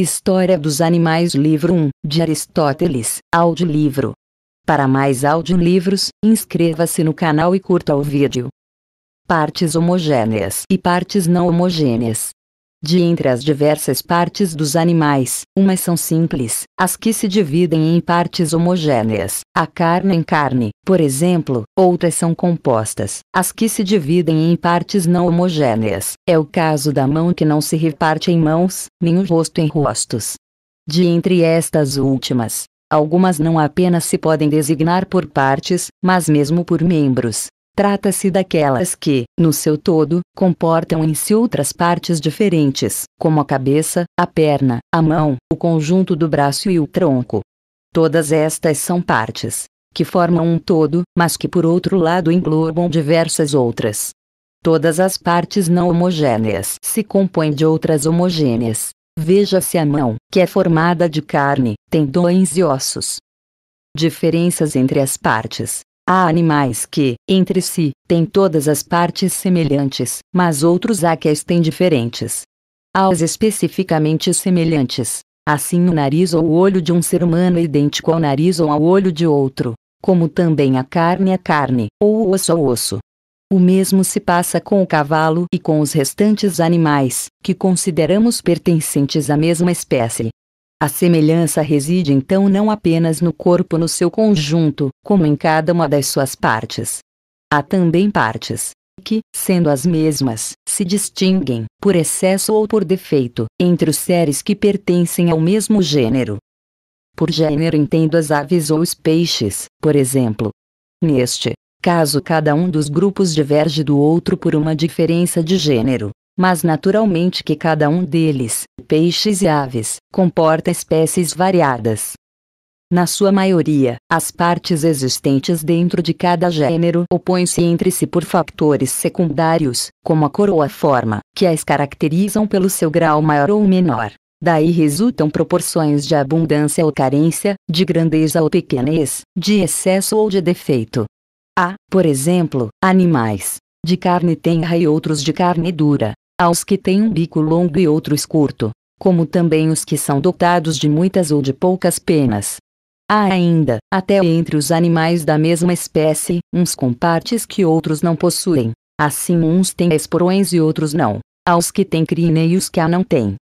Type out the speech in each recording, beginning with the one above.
História dos Animais Livro 1, de Aristóteles, audiolivro. Para mais audiolivros, inscreva-se no canal e curta o vídeo. Partes homogêneas e partes não homogêneas. De entre as diversas partes dos animais, umas são simples, as que se dividem em partes homogêneas, a carne em carne, por exemplo, outras são compostas, as que se dividem em partes não homogêneas, é o caso da mão que não se reparte em mãos, nem o rosto em rostos. De entre estas últimas, algumas não apenas se podem designar por partes, mas mesmo por membros, Trata-se daquelas que, no seu todo, comportam em si outras partes diferentes, como a cabeça, a perna, a mão, o conjunto do braço e o tronco. Todas estas são partes, que formam um todo, mas que por outro lado englobam diversas outras. Todas as partes não homogêneas se compõem de outras homogêneas. Veja-se a mão, que é formada de carne, tendões e ossos. Diferenças entre as partes. Há animais que, entre si, têm todas as partes semelhantes, mas outros há que as têm diferentes. Há os especificamente semelhantes. Assim o nariz ou o olho de um ser humano é idêntico ao nariz ou ao olho de outro, como também a carne é carne, ou o osso ao osso. O mesmo se passa com o cavalo e com os restantes animais, que consideramos pertencentes à mesma espécie. A semelhança reside então não apenas no corpo no seu conjunto, como em cada uma das suas partes. Há também partes que, sendo as mesmas, se distinguem, por excesso ou por defeito, entre os seres que pertencem ao mesmo gênero. Por gênero entendo as aves ou os peixes, por exemplo. Neste caso, cada um dos grupos diverge do outro por uma diferença de gênero mas naturalmente que cada um deles, peixes e aves, comporta espécies variadas. Na sua maioria, as partes existentes dentro de cada gênero opõem-se entre si por fatores secundários, como a cor ou a forma, que as caracterizam pelo seu grau maior ou menor. Daí resultam proporções de abundância ou carência, de grandeza ou pequenez, de excesso ou de defeito. Há, por exemplo, animais de carne tenra e outros de carne dura, aos que têm um bico longo e outros curto, como também os que são dotados de muitas ou de poucas penas. Há ainda, até entre os animais da mesma espécie, uns com partes que outros não possuem. Assim uns têm esporões e outros não. Há os que têm crina e os que a não têm.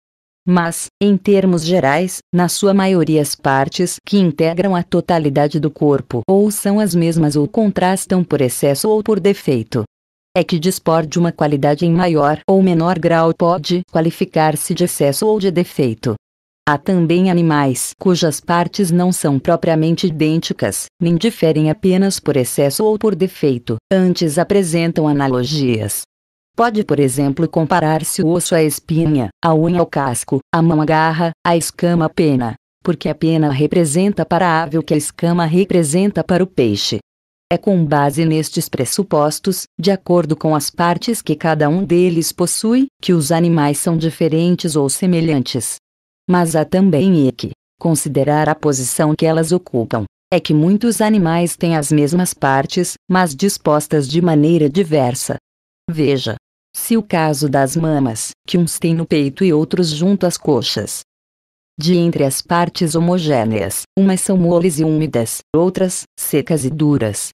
Mas, em termos gerais, na sua maioria as partes que integram a totalidade do corpo ou são as mesmas ou contrastam por excesso ou por defeito é que dispor de uma qualidade em maior ou menor grau pode qualificar-se de excesso ou de defeito. Há também animais cujas partes não são propriamente idênticas, nem diferem apenas por excesso ou por defeito, antes apresentam analogias. Pode, por exemplo, comparar-se o osso à espinha, a unha ao casco, a mão à garra, a escama à pena, porque a pena representa para a ave o que a escama representa para o peixe. É com base nestes pressupostos, de acordo com as partes que cada um deles possui, que os animais são diferentes ou semelhantes. Mas há também e que considerar a posição que elas ocupam. É que muitos animais têm as mesmas partes, mas dispostas de maneira diversa. Veja. Se o caso das mamas, que uns têm no peito e outros junto às coxas, de entre as partes homogêneas, umas são moles e úmidas, outras, secas e duras.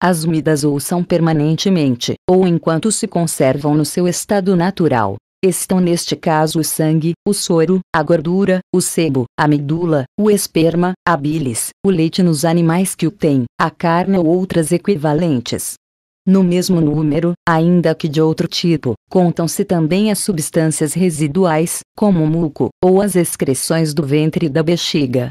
As úmidas ou são permanentemente, ou enquanto se conservam no seu estado natural. Estão neste caso o sangue, o soro, a gordura, o sebo, a medula, o esperma, a bilis, o leite nos animais que o têm, a carne ou outras equivalentes. No mesmo número, ainda que de outro tipo, contam-se também as substâncias residuais, como o muco, ou as excreções do ventre e da bexiga.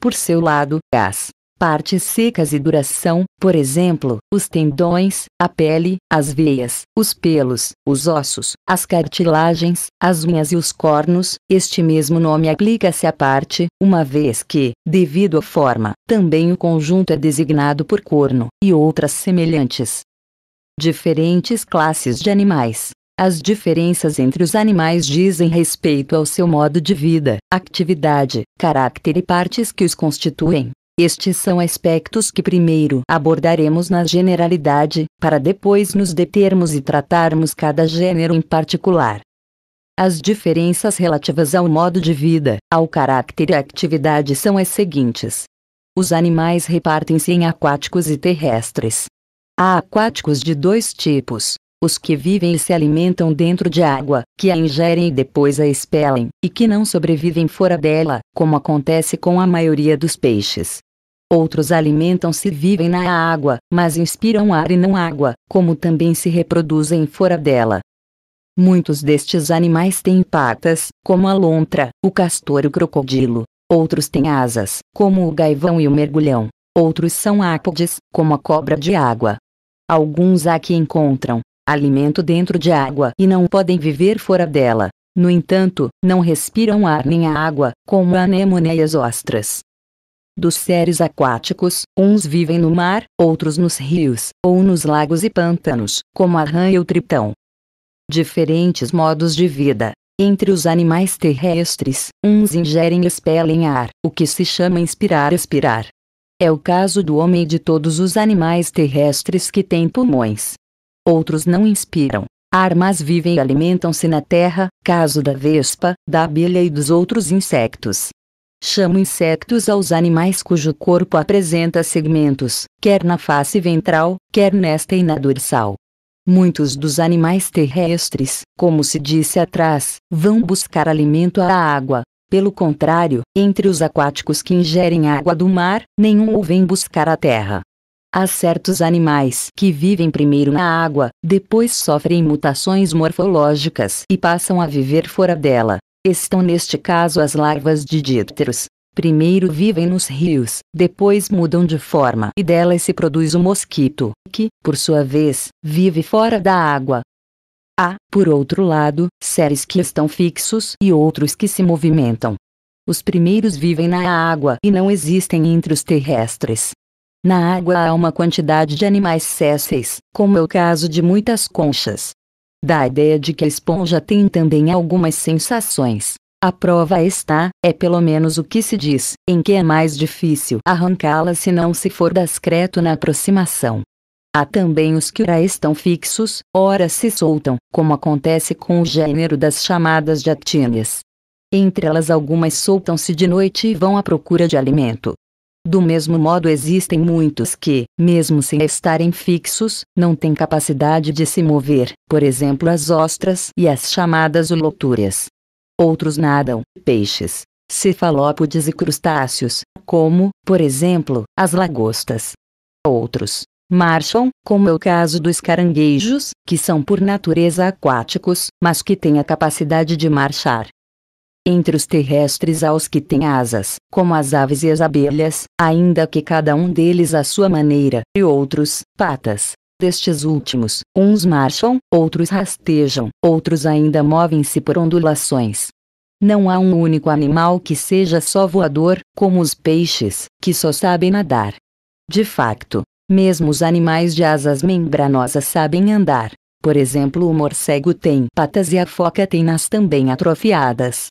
Por seu lado, as partes secas e duração, por exemplo, os tendões, a pele, as veias, os pelos, os ossos, as cartilagens, as unhas e os cornos, este mesmo nome aplica-se à parte, uma vez que, devido à forma, também o conjunto é designado por corno, e outras semelhantes. Diferentes classes de animais. As diferenças entre os animais dizem respeito ao seu modo de vida, atividade, caráter e partes que os constituem. Estes são aspectos que primeiro abordaremos na generalidade, para depois nos determos e tratarmos cada gênero em particular. As diferenças relativas ao modo de vida, ao caráter e à atividade são as seguintes. Os animais repartem-se em aquáticos e terrestres. Há aquáticos de dois tipos: os que vivem e se alimentam dentro de água, que a ingerem e depois a expelem, e que não sobrevivem fora dela, como acontece com a maioria dos peixes. Outros alimentam-se e vivem na água, mas inspiram ar e não água, como também se reproduzem fora dela. Muitos destes animais têm patas, como a lontra, o castor e o crocodilo. Outros têm asas, como o gaivão e o mergulhão. Outros são ápodes, como a cobra de água. Alguns há que encontram alimento dentro de água e não podem viver fora dela. No entanto, não respiram ar nem água, como a anemone e as ostras. Dos seres aquáticos, uns vivem no mar, outros nos rios, ou nos lagos e pântanos, como a rã e o tritão diferentes modos de vida. Entre os animais terrestres, uns ingerem e expelem ar, o que se chama inspirar-expirar. É o caso do homem e de todos os animais terrestres que têm pulmões. Outros não inspiram ar, mas vivem e alimentam-se na terra, caso da vespa, da abelha e dos outros insetos. Chamo insectos aos animais cujo corpo apresenta segmentos, quer na face ventral, quer nesta e na dorsal. Muitos dos animais terrestres, como se disse atrás, vão buscar alimento à água. Pelo contrário, entre os aquáticos que ingerem água do mar, nenhum o vem buscar a terra. Há certos animais que vivem primeiro na água, depois sofrem mutações morfológicas e passam a viver fora dela. Estão neste caso as larvas de dípteros, Primeiro vivem nos rios, depois mudam de forma e delas se produz o mosquito, que, por sua vez, vive fora da água. Há, por outro lado, seres que estão fixos e outros que se movimentam. Os primeiros vivem na água e não existem entre os terrestres. Na água há uma quantidade de animais sésseis, como é o caso de muitas conchas. Dá a ideia de que a esponja tem também algumas sensações. A prova está, é pelo menos o que se diz, em que é mais difícil arrancá-la se não se for discreto na aproximação. Há também os que ora estão fixos, ora se soltam, como acontece com o gênero das chamadas de actíneas. Entre elas algumas soltam-se de noite e vão à procura de alimento. Do mesmo modo existem muitos que, mesmo sem estarem fixos, não têm capacidade de se mover, por exemplo as ostras e as chamadas ulotúrias. Outros nadam, peixes, cefalópodes e crustáceos, como, por exemplo, as lagostas. Outros marcham, como é o caso dos caranguejos, que são por natureza aquáticos, mas que têm a capacidade de marchar. Entre os terrestres há os que têm asas, como as aves e as abelhas, ainda que cada um deles à sua maneira, e outros, patas, Destes últimos, uns marcham, outros rastejam, outros ainda movem-se por ondulações. Não há um único animal que seja só voador, como os peixes, que só sabem nadar. De facto, mesmo os animais de asas membranosas sabem andar. Por exemplo, o morcego tem patas e a foca tem nas também atrofiadas.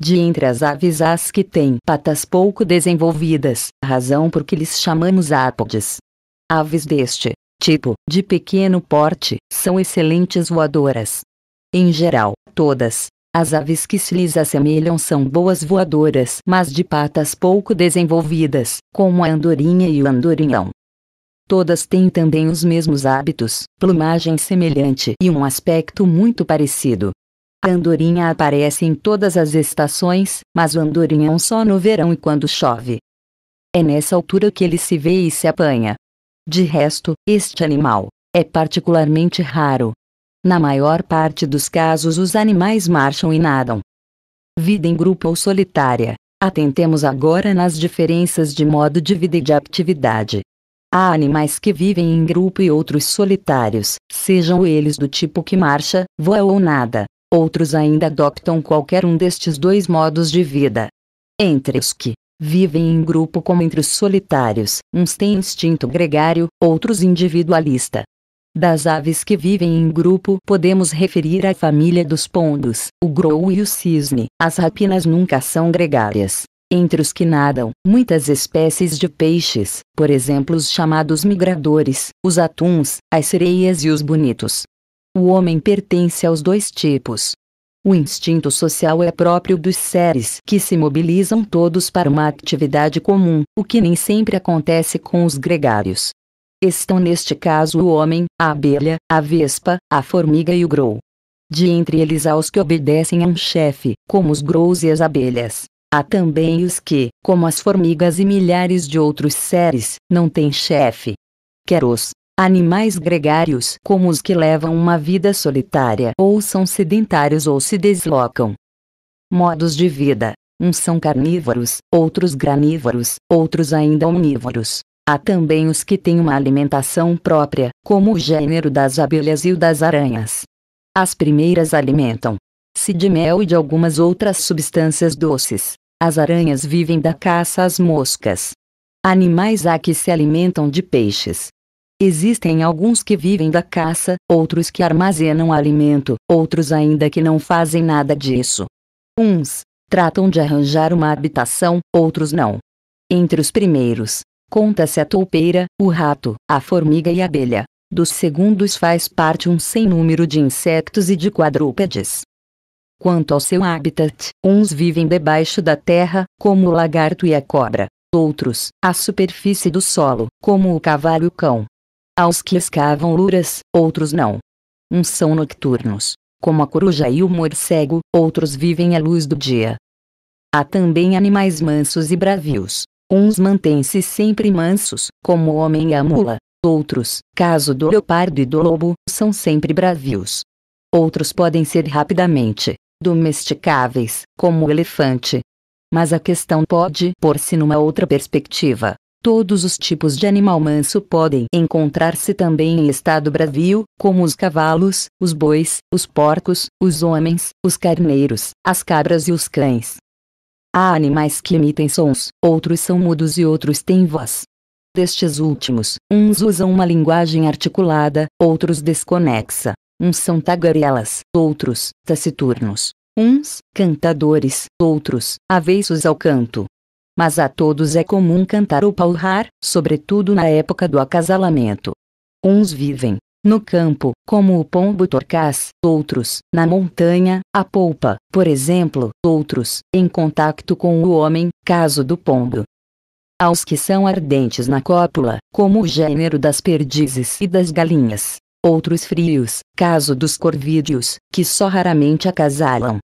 De entre as aves as que têm patas pouco desenvolvidas, razão por que lhes chamamos ápodes. Aves deste tipo, de pequeno porte, são excelentes voadoras. Em geral, todas, as aves que se lhes assemelham são boas voadoras, mas de patas pouco desenvolvidas, como a andorinha e o andorinhão. Todas têm também os mesmos hábitos, plumagem semelhante e um aspecto muito parecido. A andorinha aparece em todas as estações, mas o andorinhão só no verão e quando chove. É nessa altura que ele se vê e se apanha. De resto, este animal é particularmente raro. Na maior parte dos casos, os animais marcham e nadam. Vida em grupo ou solitária. Atentemos agora nas diferenças de modo de vida e de atividade. Há animais que vivem em grupo e outros solitários, sejam eles do tipo que marcha, voa ou nada. Outros ainda adoptam qualquer um destes dois modos de vida. Entre os que Vivem em grupo como entre os solitários, uns têm instinto gregário, outros individualista. Das aves que vivem em grupo, podemos referir a família dos pombos, o grou e o cisne. As rapinas nunca são gregárias. Entre os que nadam, muitas espécies de peixes, por exemplo os chamados migradores, os atuns, as sereias e os bonitos. O homem pertence aos dois tipos. O instinto social é próprio dos seres que se mobilizam todos para uma atividade comum, o que nem sempre acontece com os gregários. Estão neste caso o homem, a abelha, a vespa, a formiga e o grou. De entre eles há os que obedecem a um chefe, como os grous e as abelhas. Há também os que, como as formigas e milhares de outros seres, não têm chefe. Quer os animais gregários, como os que levam uma vida solitária ou são sedentários ou se deslocam. Modos de vida: uns são carnívoros, outros granívoros, outros ainda omnívoros. Há também os que têm uma alimentação própria, como o gênero das abelhas e o das aranhas. As primeiras alimentam-se de mel e de algumas outras substâncias doces. As aranhas vivem da caça às moscas. Animais há que se alimentam de peixes. Existem alguns que vivem da caça, outros que armazenam alimento, outros ainda que não fazem nada disso. Uns tratam de arranjar uma habitação, outros não. Entre os primeiros, conta-se a toupeira, o rato, a formiga e a abelha. Dos segundos faz parte um sem número de insetos e de quadrúpedes. Quanto ao seu habitat, uns vivem debaixo da terra, como o lagarto e a cobra. Outros, à superfície do solo, como o cavalo e o cão. Aos que escavam luras, outros não. Uns são nocturnos, como a coruja e o morcego, outros vivem à luz do dia. Há também animais mansos e bravios. Uns mantêm-se sempre mansos, como o homem e a mula. Outros, caso do leopardo e do lobo, são sempre bravios. Outros podem ser rapidamente domesticáveis, como o elefante. Mas a questão pode pôr-se numa outra perspectiva. Todos os tipos de animal manso podem encontrar-se também em estado bravio, como os cavalos, os bois, os porcos, os homens, os carneiros, as cabras e os cães. Há animais que emitem sons, outros são mudos e outros têm voz. Destes últimos, uns usam uma linguagem articulada, outros desconexa. Uns são tagarelas, outros, taciturnos. Uns, cantadores, outros, aveiços ao canto. Mas a todos é comum cantar ou palrar, sobretudo na época do acasalamento. Uns vivem, no campo, como o pombo torcaz, outros, na montanha, a polpa, por exemplo, outros, em contato com o homem, caso do pombo. Aos que são ardentes na cópula, como o gênero das perdizes e das galinhas, outros frios, caso dos corvídeos, que só raramente acasalam.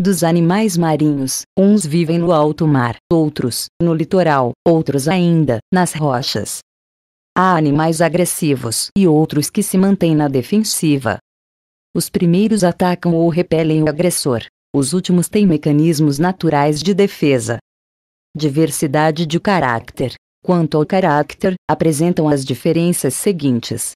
Dos animais marinhos, uns vivem no alto mar, outros, no litoral, outros ainda, nas rochas. Há animais agressivos e outros que se mantêm na defensiva. Os primeiros atacam ou repelem o agressor, os últimos têm mecanismos naturais de defesa. Diversidade de caráter. Quanto ao caráter, apresentam as diferenças seguintes: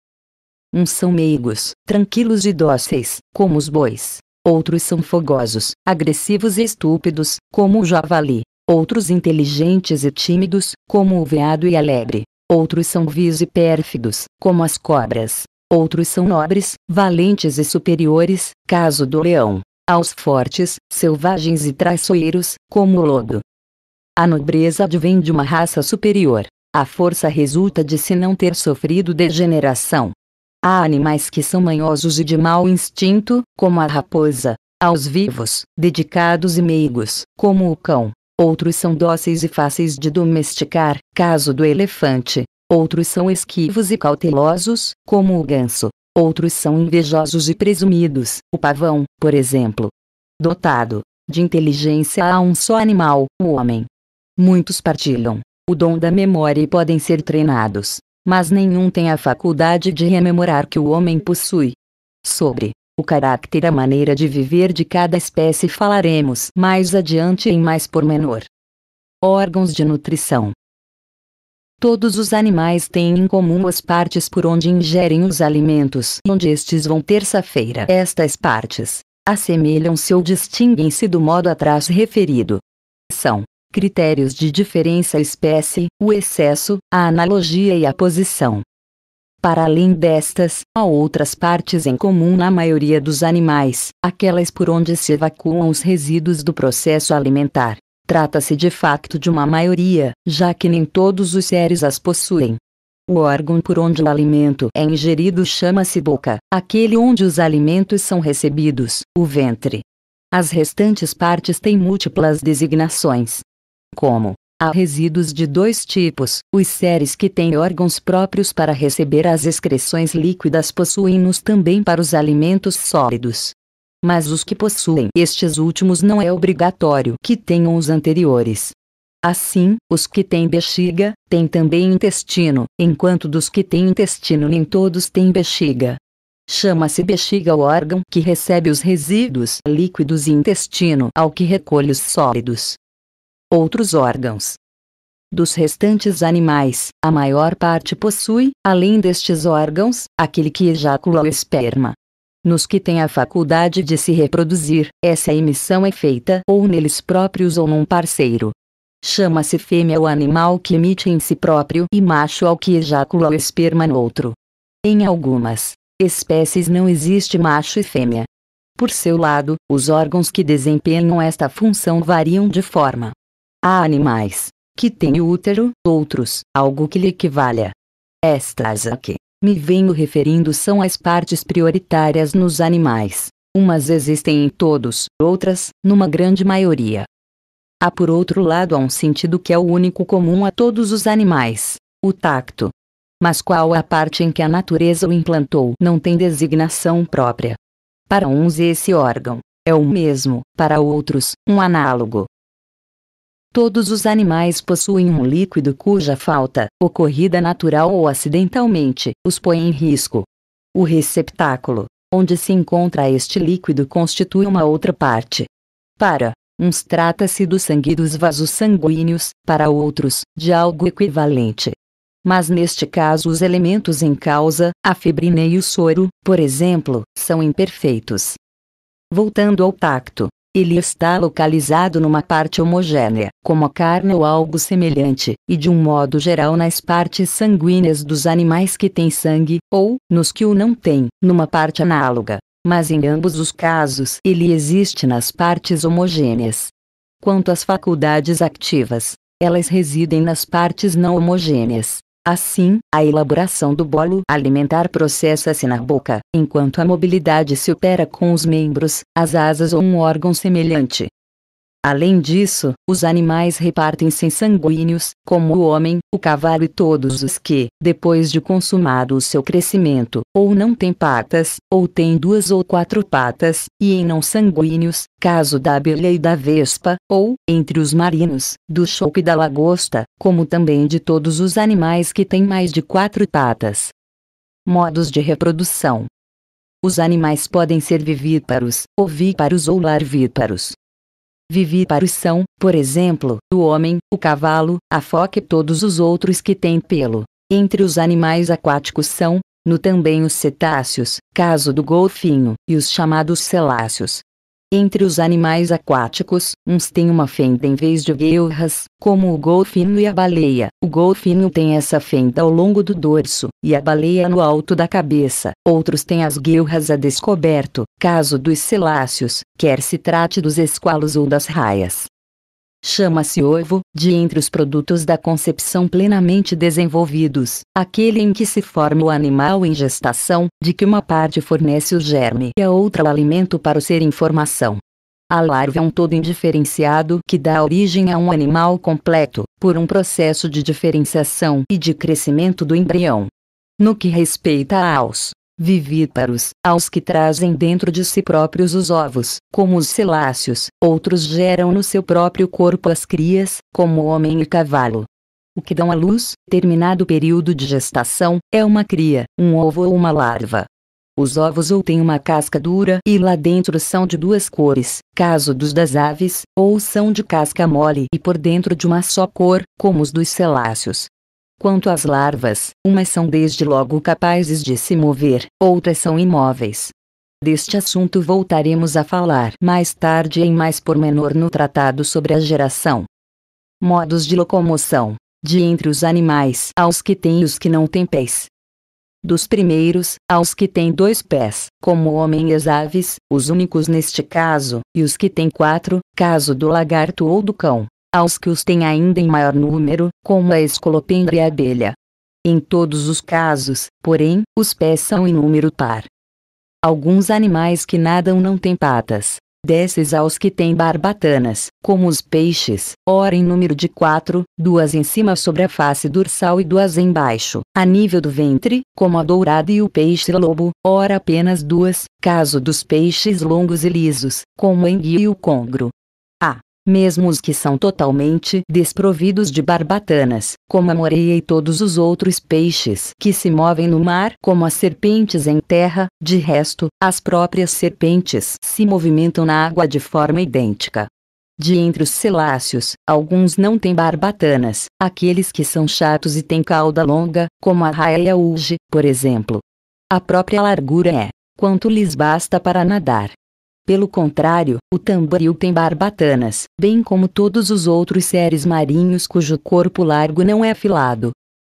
Uns são meigos, tranquilos e dóceis, como os bois. Outros são fogosos, agressivos e estúpidos, como o javali. Outros inteligentes e tímidos, como o veado e a lebre. Outros são vis e pérfidos, como as cobras. Outros são nobres, valentes e superiores, caso do leão. Aos fortes, selvagens e traiçoeiros, como o lobo. A nobreza advém de uma raça superior. A força resulta de se não ter sofrido degeneração. Há animais que são manhosos e de mau instinto, como a raposa. Aos vivos, dedicados e meigos, como o cão. Outros são dóceis e fáceis de domesticar, caso do elefante. Outros são esquivos e cautelosos, como o ganso. Outros são invejosos e presumidos, o pavão, por exemplo. Dotado de inteligência há um só animal, o homem. Muitos partilham o dom da memória e podem ser treinados, mas nenhum tem a faculdade de rememorar que o homem possui. Sobre o caráter e a maneira de viver de cada espécie falaremos mais adiante em mais pormenor. Órgãos de nutrição. Todos os animais têm em comum as partes por onde ingerem os alimentos e onde estes vão terça-feira. Estas partes assemelham-se ou distinguem-se do modo atrás referido. São critérios de diferença espécie, o excesso, a analogia e a posição. Para além destas, há outras partes em comum na maioria dos animais, aquelas por onde se evacuam os resíduos do processo alimentar. Trata-se de facto de uma maioria, já que nem todos os seres as possuem. O órgão por onde o alimento é ingerido chama-se boca, aquele onde os alimentos são recebidos, o ventre. As restantes partes têm múltiplas designações. Como Há resíduos de dois tipos: os seres que têm órgãos próprios para receber as excreções líquidas possuem-nos também para os alimentos sólidos. Mas os que possuem estes últimos não é obrigatório que tenham os anteriores. Assim, os que têm bexiga, têm também intestino, enquanto dos que têm intestino nem todos têm bexiga. Chama-se bexiga o órgão que recebe os resíduos líquidos e intestino ao que recolhe os sólidos outros órgãos. Dos restantes animais, a maior parte possui, além destes órgãos, aquele que ejacula o esperma. Nos que têm a faculdade de se reproduzir, essa emissão é feita ou neles próprios ou num parceiro. Chama-se fêmea o animal que emite em si próprio e macho ao que ejacula o esperma no outro. Em algumas espécies não existe macho e fêmea. Por seu lado, os órgãos que desempenham esta função variam de forma Há animais que têm útero, outros, algo que lhe equivalha. Estas a que me venho referindo são as partes prioritárias nos animais. Umas existem em todos, outras, numa grande maioria. Há por outro lado um sentido que é o único comum a todos os animais, o tacto. Mas qual a parte em que a natureza o implantou não tem designação própria. Para uns esse órgão é o mesmo, para outros, um análogo. Todos os animais possuem um líquido cuja falta, ocorrida natural ou acidentalmente, os põe em risco. O receptáculo, onde se encontra este líquido, constitui uma outra parte. Para uns trata-se do sangue dos vasos sanguíneos, para outros, de algo equivalente. Mas neste caso os elementos em causa, a fibrina e o soro, por exemplo, são imperfeitos. Voltando ao tacto, ele está localizado numa parte homogênea, como a carne ou algo semelhante, e de um modo geral nas partes sanguíneas dos animais que têm sangue, ou, nos que o não têm, numa parte análoga. Mas em ambos os casos ele existe nas partes homogêneas. Quanto às faculdades ativas, elas residem nas partes não homogêneas, Assim, a elaboração do bolo alimentar processa-se na boca, enquanto a mobilidade se opera com os membros, as asas ou um órgão semelhante. Além disso, os animais repartem-se em sanguíneos, como o homem, o cavalo e todos os que, depois de consumado o seu crescimento, ou não têm patas, ou têm duas ou quatro patas, e em não sanguíneos, caso da abelha e da vespa, ou, entre os marinos, do choco e da lagosta, como também de todos os animais que têm mais de quatro patas. Modos de reprodução. Os animais podem ser vivíparos, ovíparos ou larvíparos. Vivíparos são, por exemplo, o homem, o cavalo, a foca e todos os outros que têm pelo. Entre os animais aquáticos são, no também os cetáceos, caso do golfinho, e os chamados celáceos. Entre os animais aquáticos, uns têm uma fenda em vez de guelras, como o golfinho e a baleia. O golfinho tem essa fenda ao longo do dorso, e a baleia no alto da cabeça. Outros têm as guelras a descoberto, caso dos celáceos, quer se trate dos esqualos ou das raias. Chama-se ovo, de entre os produtos da concepção plenamente desenvolvidos, aquele em que se forma o animal em gestação, de que uma parte fornece o germe e a outra o alimento para o ser em formação. A larva é um todo indiferenciado que dá origem a um animal completo, por um processo de diferenciação e de crescimento do embrião. No que respeita aos vivíparos, aos que trazem dentro de si próprios os ovos, como os celáceos, outros geram no seu próprio corpo as crias, como homem e cavalo. O que dão à luz, terminado o período de gestação, é uma cria, um ovo ou uma larva. Os ovos ou têm uma casca dura e lá dentro são de duas cores, caso dos das aves, ou são de casca mole e por dentro de uma só cor, como os dos celáceos. Quanto às larvas, umas são desde logo capazes de se mover, outras são imóveis. Deste assunto voltaremos a falar mais tarde em mais pormenor no tratado sobre a geração. Modos de locomoção: de entre os animais aos que têm e os que não têm pés. Dos primeiros, aos que têm dois pés, como o homem e as aves, os únicos neste caso, e os que têm quatro, caso do lagarto ou do cão aos que os têm ainda em maior número, como a escolopendra e a abelha. Em todos os casos, porém, os pés são em número par. Alguns animais que nadam não têm patas. desses aos que têm barbatanas, como os peixes, ora em número de quatro, duas em cima sobre a face dorsal e duas embaixo, a nível do ventre, como a dourada e o peixe-lobo, ora apenas duas, caso dos peixes longos e lisos, como o enguia e o congro. Mesmo os que são totalmente desprovidos de barbatanas, como a moreia e todos os outros peixes que se movem no mar, como as serpentes em terra, de resto, as próprias serpentes se movimentam na água de forma idêntica. De entre os celáceos, alguns não têm barbatanas, aqueles que são chatos e têm cauda longa, como a raia e a uge, por exemplo. A própria largura é quanto lhes basta para nadar. Pelo contrário, o tamboril tem barbatanas, bem como todos os outros seres marinhos cujo corpo largo não é afilado.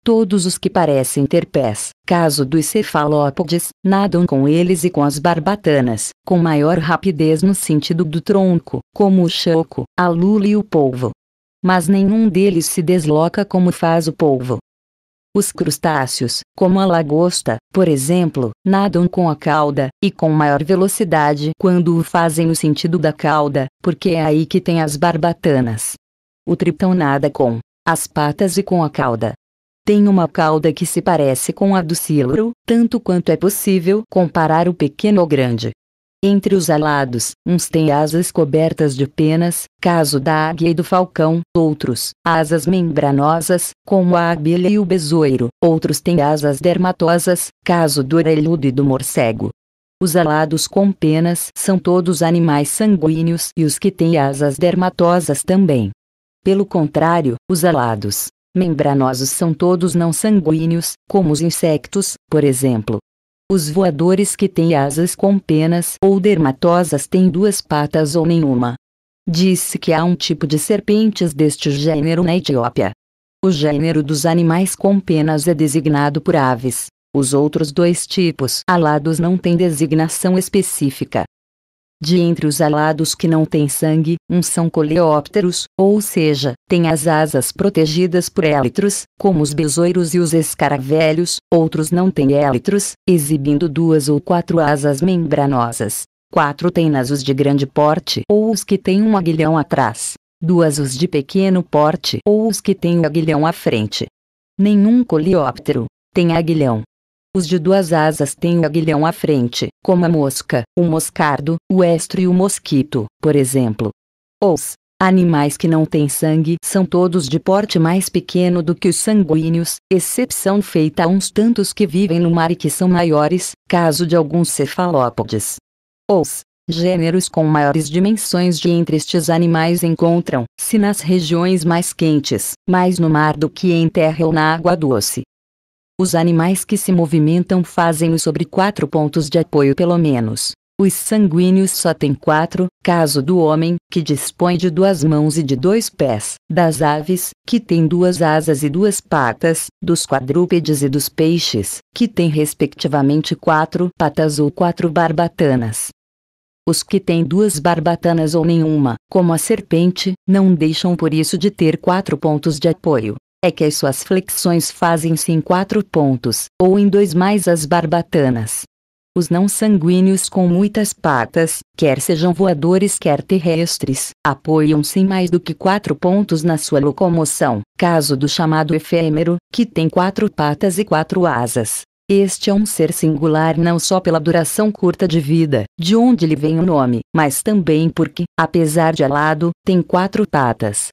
Todos os que parecem ter pés, caso dos cefalópodes, nadam com eles e com as barbatanas, com maior rapidez no sentido do tronco, como o choco, a lula e o polvo. Mas nenhum deles se desloca como faz o polvo. Os crustáceos, como a lagosta, por exemplo, nadam com a cauda, e com maior velocidade quando o fazem no sentido da cauda, porque é aí que tem as barbatanas. O tritão nada com as patas e com a cauda. Tem uma cauda que se parece com a do síloro, tanto quanto é possível comparar o pequeno ao grande. Entre os alados, uns têm asas cobertas de penas, caso da águia e do falcão, outros, asas membranosas, como a abelha e o besouro, outros têm asas dermatosas, caso do orelhudo e do morcego. Os alados com penas são todos animais sanguíneos e os que têm asas dermatosas também. Pelo contrário, os alados membranosos são todos não sanguíneos, como os insectos, por exemplo, os voadores que têm asas com penas ou dermatosas têm duas patas ou nenhuma. Disse que há um tipo de serpentes deste gênero na Etiópia. O gênero dos animais com penas é designado por aves. Os outros dois tipos alados não têm designação específica. De entre os alados que não têm sangue, uns são coleópteros, ou seja, têm as asas protegidas por élitros, como os besouros e os escaravelhos, outros não têm élitros, exibindo duas ou quatro asas membranosas. Quatro têm nasos de grande porte ou os que têm um aguilhão atrás. Duas os de pequeno porte ou os que têm o aguilhão à frente. Nenhum coleóptero tem aguilhão. Os de duas asas têm o aguilhão à frente, como a mosca, o moscardo, o estro e o mosquito, por exemplo. Os animais que não têm sangue são todos de porte mais pequeno do que os sanguíneos, exceção feita a uns tantos que vivem no mar e que são maiores, caso de alguns cefalópodes. Os gêneros com maiores dimensões de entre estes animais encontram-se nas regiões mais quentes, mais no mar do que em terra ou na água doce. Os animais que se movimentam fazem-no sobre quatro pontos de apoio pelo menos. Os sanguíneos só têm quatro, caso do homem, que dispõe de duas mãos e de dois pés, das aves, que têm duas asas e duas patas, dos quadrúpedes e dos peixes, que têm respectivamente quatro patas ou quatro barbatanas. Os que têm duas barbatanas ou nenhuma, como a serpente, não deixam por isso de ter quatro pontos de apoio é que as suas flexões fazem-se em quatro pontos, ou em dois mais as barbatanas. Os não sanguíneos com muitas patas, quer sejam voadores quer terrestres, apoiam-se em mais do que quatro pontos na sua locomoção, caso do chamado efêmero, que tem quatro patas e quatro asas. Este é um ser singular não só pela duração curta de vida, de onde lhe vem o nome, mas também porque, apesar de alado, tem quatro patas,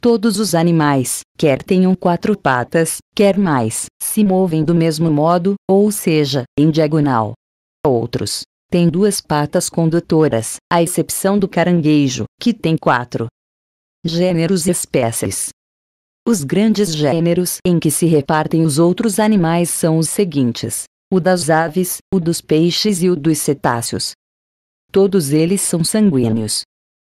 Todos os animais, quer tenham quatro patas, quer mais, se movem do mesmo modo, ou seja, em diagonal. Outros têm duas patas condutoras, à exceção do caranguejo, que tem quatro. Gêneros e espécies. Os grandes gêneros em que se repartem os outros animais são os seguintes: o das aves, o dos peixes e o dos cetáceos. Todos eles são sanguíneos.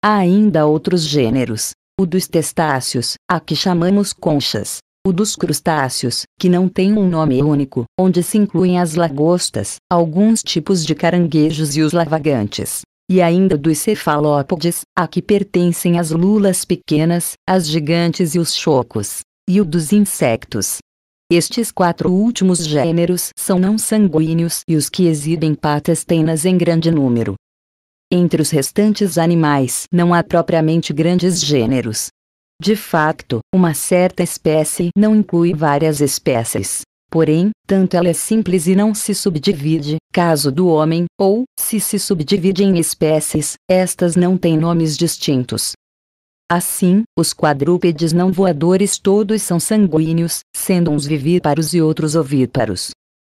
Há ainda outros gêneros, o dos testáceos, a que chamamos conchas, o dos crustáceos, que não tem um nome único, onde se incluem as lagostas, alguns tipos de caranguejos e os lavagantes, e ainda dos cefalópodes, a que pertencem as lulas pequenas, as gigantes e os chocos, e o dos insectos. Estes quatro últimos gêneros são não sanguíneos e os que exibem patas tenas em grande número. Entre os restantes animais não há propriamente grandes gêneros. De facto, uma certa espécie não inclui várias espécies. Porém, tanto ela é simples e não se subdivide, caso do homem, ou, se se subdivide em espécies, estas não têm nomes distintos. Assim, os quadrúpedes não voadores todos são sanguíneos, sendo uns vivíparos e outros ovíparos.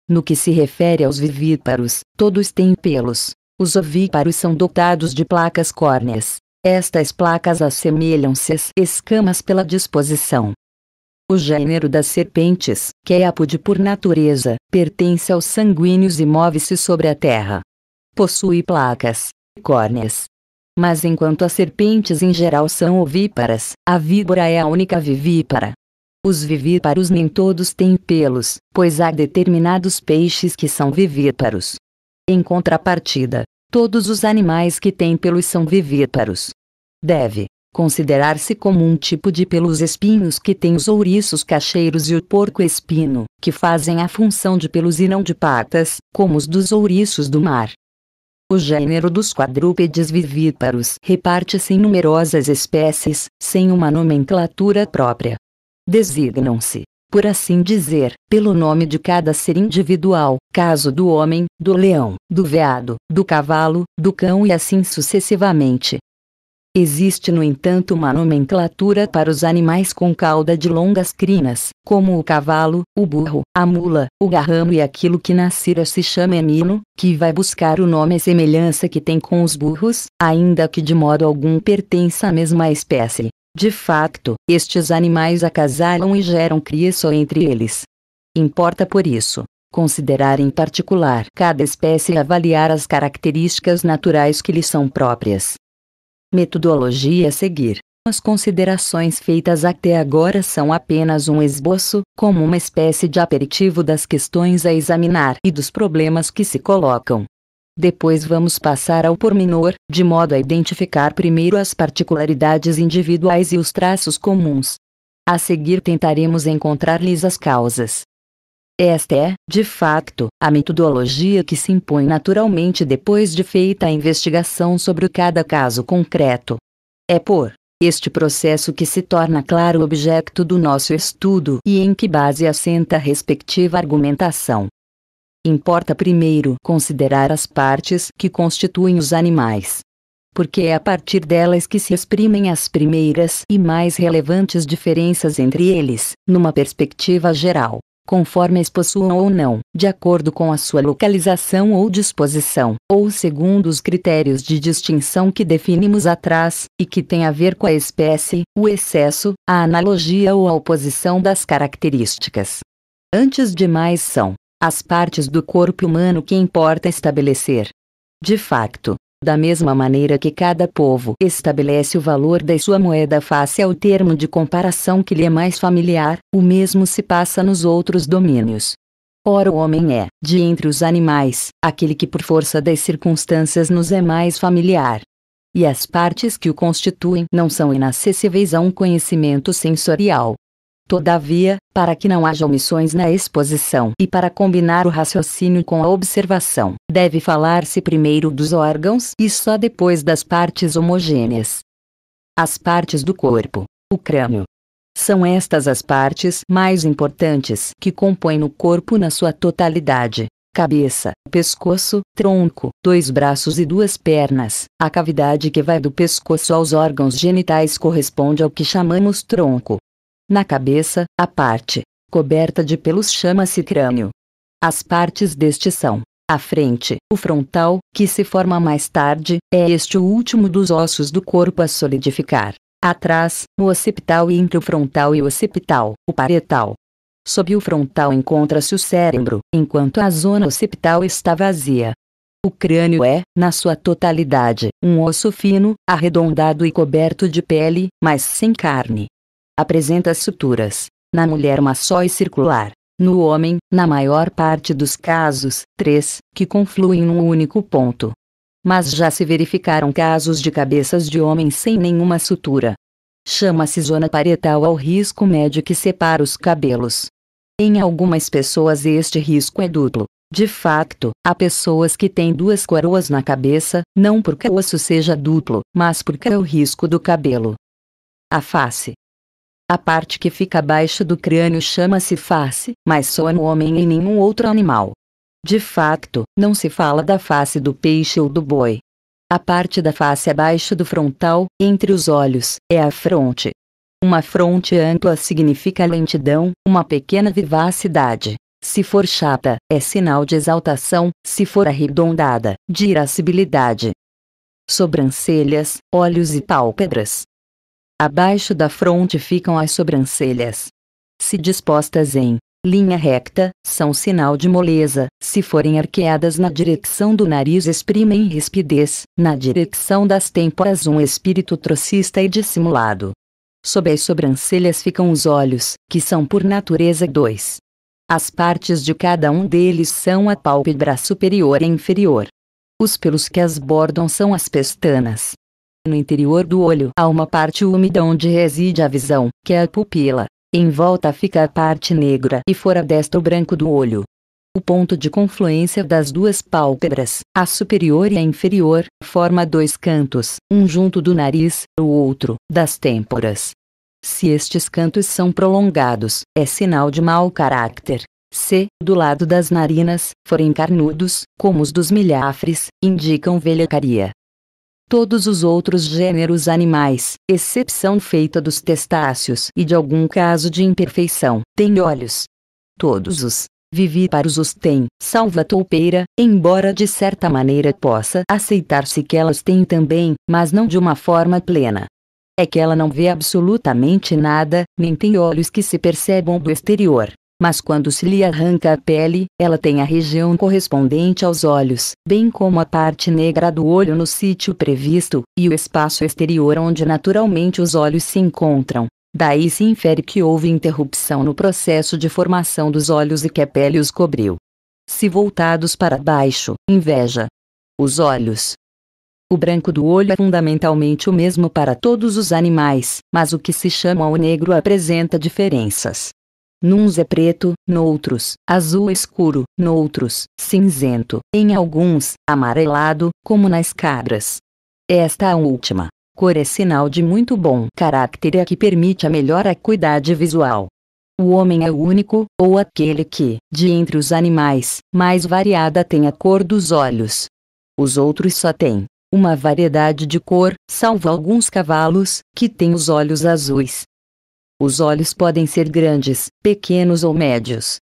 No que se refere aos vivíparos, todos têm pelos. Os ovíparos são dotados de placas córneas. Estas placas assemelham-se às escamas pela disposição. O gênero das serpentes, que é apude por natureza, pertence aos sanguíneos e move-se sobre a terra. Possui placas, córneas. Mas enquanto as serpentes em geral são ovíparas, a víbora é a única vivípara. Os vivíparos nem todos têm pelos, pois há determinados peixes que são vivíparos. Em contrapartida, todos os animais que têm pelos são vivíparos. Deve considerar-se como um tipo de pelos espinhos que tem os ouriços cacheiros e o porco-espino, que fazem a função de pelos e não de patas, como os dos ouriços do mar. O gênero dos quadrúpedes vivíparos reparte-se em numerosas espécies, sem uma nomenclatura própria designam-se, por assim dizer, pelo nome de cada ser individual, caso do homem, do leão, do veado, do cavalo, do cão e assim sucessivamente. Existe, no entanto, uma nomenclatura para os animais com cauda de longas crinas, como o cavalo, o burro, a mula, o garramo e aquilo que na Síria se chama emino, que vai buscar o nome e semelhança que tem com os burros, ainda que de modo algum pertença à mesma espécie. De facto, estes animais acasalam e geram cria só entre eles. Importa por isso considerar em particular cada espécie e avaliar as características naturais que lhe são próprias. Metodologia a seguir. As considerações feitas até agora são apenas um esboço, como uma espécie de aperitivo das questões a examinar e dos problemas que se colocam. Depois vamos passar ao pormenor, de modo a identificar primeiro as particularidades individuais e os traços comuns. A seguir tentaremos encontrar-lhes as causas. Esta é, de facto, a metodologia que se impõe naturalmente depois de feita a investigação sobre cada caso concreto. É por este processo que se torna claro o objeto do nosso estudo e em que base assenta a respectiva argumentação. Importa primeiro considerar as partes que constituem os animais. Porque é a partir delas que se exprimem as primeiras e mais relevantes diferenças entre eles, numa perspectiva geral, conforme as possuam ou não, de acordo com a sua localização ou disposição, ou segundo os critérios de distinção que definimos atrás, e que têm a ver com a espécie, o excesso, a analogia ou a oposição das características. Antes de mais são as partes do corpo humano que importa estabelecer. De facto, da mesma maneira que cada povo estabelece o valor da sua moeda face ao termo de comparação que lhe é mais familiar, o mesmo se passa nos outros domínios. Ora, o homem é, de entre os animais, aquele que por força das circunstâncias nos é mais familiar. E as partes que o constituem não são inacessíveis a um conhecimento sensorial, Todavia, para que não haja omissões na exposição e para combinar o raciocínio com a observação, deve falar-se primeiro dos órgãos e só depois das partes homogêneas. As partes do corpo, o crânio. São estas as partes mais importantes que compõem o corpo na sua totalidade. Cabeça, pescoço, tronco, dois braços e duas pernas. A cavidade que vai do pescoço aos órgãos genitais corresponde ao que chamamos tronco. Na cabeça, a parte coberta de pelos chama-se crânio. As partes deste são a frente, o frontal, que se forma mais tarde, é este o último dos ossos do corpo a solidificar. Atrás, o occipital e entre o frontal e o occipital, o parietal. Sob o frontal encontra-se o cérebro, enquanto a zona occipital está vazia. O crânio é, na sua totalidade, um osso fino, arredondado e coberto de pele, mas sem carne apresenta suturas. Na mulher uma só e circular. No homem, na maior parte dos casos, três, que confluem num único ponto. Mas já se verificaram casos de cabeças de homens sem nenhuma sutura. Chama-se zona parietal ao risco médio que separa os cabelos. Em algumas pessoas este risco é duplo. De facto, há pessoas que têm duas coroas na cabeça, não porque o osso seja duplo, mas porque é o risco do cabelo. A face. A parte que fica abaixo do crânio chama-se face, mas só no homem e nenhum outro animal. De facto, não se fala da face do peixe ou do boi. A parte da face abaixo do frontal, entre os olhos, é a fronte. Uma fronte ampla significa lentidão, uma pequena vivacidade. Se for chata, é sinal de exaltação, se for arredondada, de irascibilidade. Sobrancelhas, olhos e pálpebras. Abaixo da fronte ficam as sobrancelhas. Se dispostas em linha recta, são sinal de moleza, se forem arqueadas na direção do nariz exprimem rispidez, na direção das têmporas um espírito trocista e dissimulado. Sob as sobrancelhas ficam os olhos, que são por natureza dois. As partes de cada um deles são a pálpebra superior e inferior. Os pelos que as bordam são as pestanas. No interior do olho há uma parte úmida onde reside a visão, que é a pupila. Em volta fica a parte negra e fora desta o branco do olho. O ponto de confluência das duas pálpebras, a superior e a inferior, forma dois cantos, um junto do nariz, o outro, das têmporas. Se estes cantos são prolongados, é sinal de mau caráter. Se, do lado das narinas, forem carnudos, como os dos milhafres, indicam velhacaria. Todos os outros gêneros animais, exceção feita dos testáceos e de algum caso de imperfeição, têm olhos. Todos os vivíparos os têm, salvo a toupeira, embora de certa maneira possa aceitar-se que elas têm também, mas não de uma forma plena é que ela não vê absolutamente nada, nem tem olhos que se percebam do exterior. Mas quando se lhe arranca a pele, ela tem a região correspondente aos olhos, bem como a parte negra do olho no sítio previsto, e o espaço exterior onde naturalmente os olhos se encontram. Daí se infere que houve interrupção no processo de formação dos olhos e que a pele os cobriu. Se voltados para baixo, inveja. Os olhos, o branco do olho é fundamentalmente o mesmo para todos os animais, mas o que se chama o negro apresenta diferenças. Nuns é preto, noutros, azul escuro, noutros, cinzento, em alguns, amarelado, como nas cabras. Esta última cor é sinal de muito bom caráter e a que permite a melhor acuidade visual. O homem é o único, ou aquele que, de entre os animais, mais variada tem a cor dos olhos. Os outros só têm, uma variedade de cor, salvo alguns cavalos, que têm os olhos azuis. Os olhos podem ser grandes, pequenos ou médios.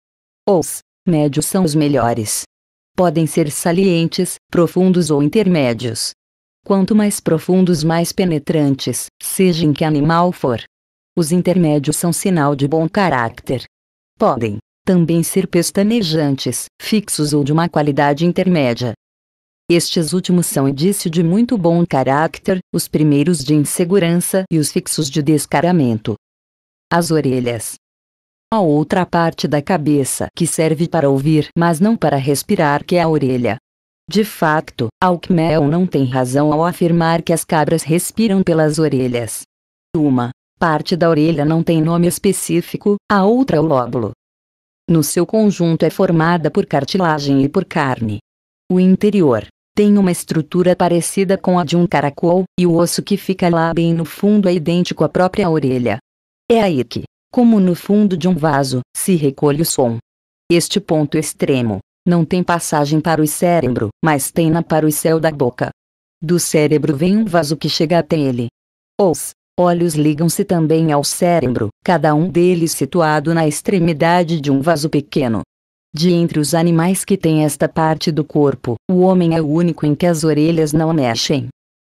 Os médios são os melhores. Podem ser salientes, profundos ou intermédios. Quanto mais profundos, mais penetrantes, seja em que animal for. Os intermédios são sinal de bom caráter. Podem também ser pestanejantes, fixos ou de uma qualidade intermédia. Estes últimos são indício de muito bom caráter, os primeiros de insegurança e os fixos de descaramento. As orelhas. A outra parte da cabeça que serve para ouvir, mas não para respirar, que é a orelha. De facto, Alckmel não tem razão ao afirmar que as cabras respiram pelas orelhas. Uma parte da orelha não tem nome específico, a outra é o lóbulo. No seu conjunto é formada por cartilagem e por carne. O interior, tem uma estrutura parecida com a de um caracol, e o osso que fica lá bem no fundo é idêntico à própria orelha. É aí que, como no fundo de um vaso, se recolhe o som. Este ponto extremo não tem passagem para o cérebro, mas tem na para o céu da boca. Do cérebro vem um vaso que chega até ele. Os olhos ligam-se também ao cérebro, cada um deles situado na extremidade de um vaso pequeno. De entre os animais que têm esta parte do corpo, o homem é o único em que as orelhas não mexem.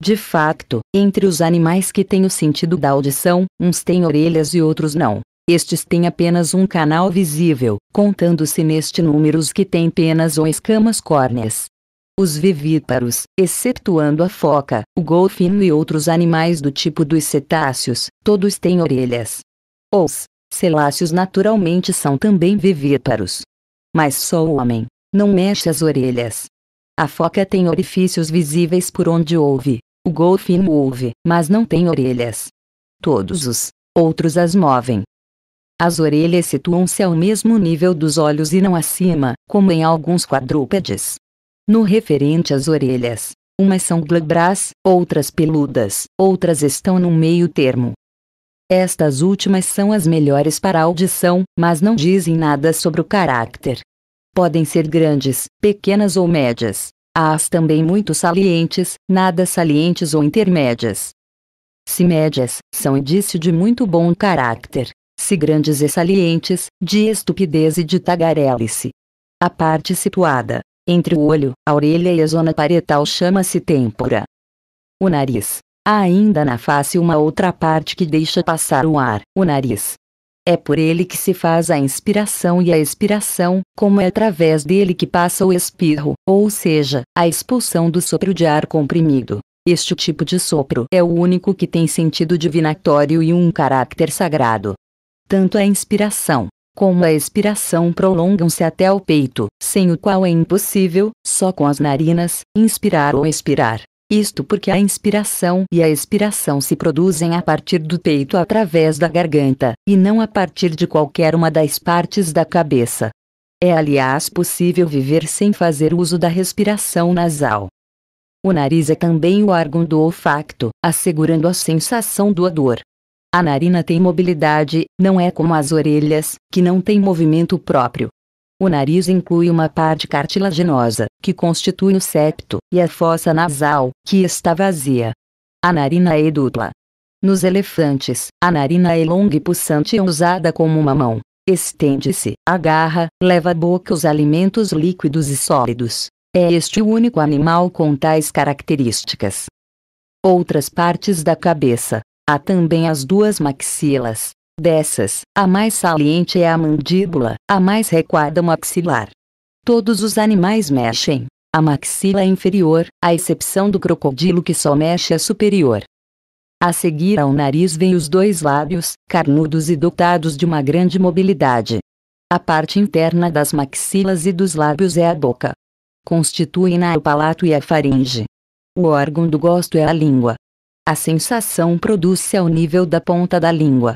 De facto, entre os animais que têm o sentido da audição, uns têm orelhas e outros não. Estes têm apenas um canal visível, contando-se neste número os que têm penas ou escamas córneas. Os vivíparos, excetuando a foca, o golfinho e outros animais do tipo dos cetáceos, todos têm orelhas. Os celáceos naturalmente são também vivíparos. Mas só o homem não mexe as orelhas. A foca tem orifícios visíveis por onde ouve. O golfinho ouve, mas não tem orelhas. Todos os outros as movem. As orelhas situam-se ao mesmo nível dos olhos e não acima, como em alguns quadrúpedes. No referente às orelhas, umas são glabras, outras peludas, outras estão no meio termo. Estas últimas são as melhores para a audição, mas não dizem nada sobre o caráter. Podem ser grandes, pequenas ou médias. Há as também muito salientes, nada salientes ou intermédias. Se médias, são indício de muito bom caráter. Se grandes e salientes, de estupidez e de tagarelice. A parte situada entre o olho, a orelha e a zona parietal chama-se têmpora. O nariz. Há ainda na face uma outra parte que deixa passar o ar, o nariz. É por ele que se faz a inspiração e a expiração, como é através dele que passa o espirro, ou seja, a expulsão do sopro de ar comprimido. Este tipo de sopro é o único que tem sentido divinatório e um caráter sagrado. Tanto a inspiração como a expiração prolongam-se até o peito, sem o qual é impossível, só com as narinas, inspirar ou expirar. Isto porque a inspiração e a expiração se produzem a partir do peito através da garganta, e não a partir de qualquer uma das partes da cabeça. É aliás possível viver sem fazer uso da respiração nasal. O nariz é também o órgão do olfato, assegurando a sensação do odor. A narina tem mobilidade, não é como as orelhas, que não têm movimento próprio. O nariz inclui uma parte cartilaginosa, que constitui o septo, e a fossa nasal, que está vazia. A narina é dupla. Nos elefantes, a narina é longa e pulsante e usada como uma mão. Estende-se, agarra, leva à boca os alimentos líquidos e sólidos. É este o único animal com tais características. Outras partes da cabeça, Há também as duas maxilas. Dessas, a mais saliente é a mandíbula, a mais recuada maxilar. Todos os animais mexem. A maxila inferior, à exceção do crocodilo que só mexe a superior. A seguir ao nariz vem os dois lábios, carnudos e dotados de uma grande mobilidade. A parte interna das maxilas e dos lábios é a boca. Constituem-na o palato e a faringe. O órgão do gosto é a língua. A sensação produz-se ao nível da ponta da língua.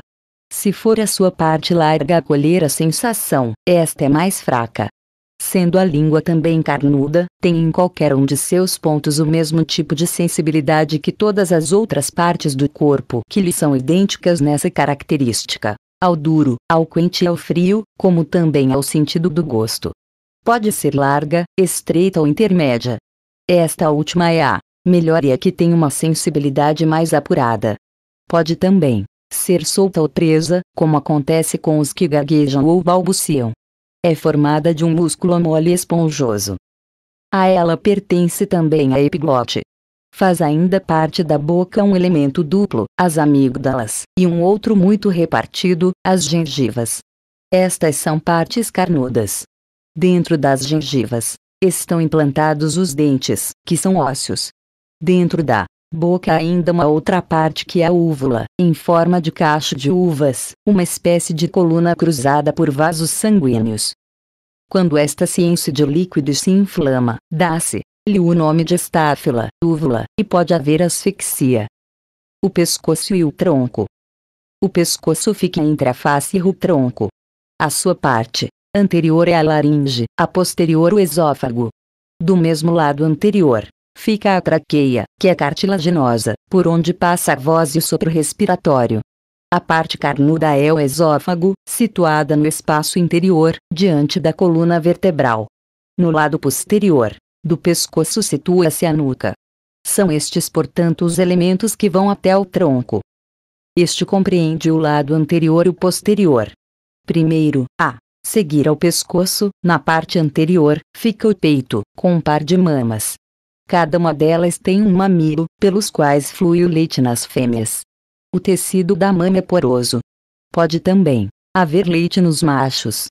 Se for a sua parte larga a colher a sensação, esta é mais fraca. Sendo a língua também carnuda, tem em qualquer um de seus pontos o mesmo tipo de sensibilidade que todas as outras partes do corpo que lhe são idênticas nessa característica, ao duro, ao quente e ao frio, como também ao sentido do gosto. Pode ser larga, estreita ou intermédia. Esta última é a melhor e a que tem uma sensibilidade mais apurada. Pode também ser solta ou presa, como acontece com os que gaguejam ou balbuciam. É formada de um músculo mole e esponjoso. A ela pertence também a epiglote. Faz ainda parte da boca um elemento duplo, as amígdalas, e um outro muito repartido, as gengivas. Estas são partes carnudas. Dentro das gengivas, estão implantados os dentes, que são ósseos, Dentro da boca ainda uma outra parte que é a úvula, em forma de cacho de uvas, uma espécie de coluna cruzada por vasos sanguíneos. Quando esta ciência de líquido se inflama, dá-se-lhe o nome de estáfila, úvula, e pode haver asfixia. O pescoço e o tronco. O pescoço fica entre a face e o tronco. A sua parte anterior é a laringe, a posterior o esôfago. Do mesmo lado anterior, Fica a traqueia, que é cartilaginosa, por onde passa a voz e o sopro respiratório. A parte carnuda é o esôfago, situada no espaço interior, diante da coluna vertebral. No lado posterior do pescoço situa-se a nuca. São estes, portanto, os elementos que vão até o tronco. Este compreende o lado anterior e o posterior. Primeiro, a seguir ao pescoço, na parte anterior, fica o peito, com um par de mamas. Cada uma delas tem um mamilo, pelos quais flui o leite nas fêmeas. O tecido da mama é poroso. Pode também haver leite nos machos.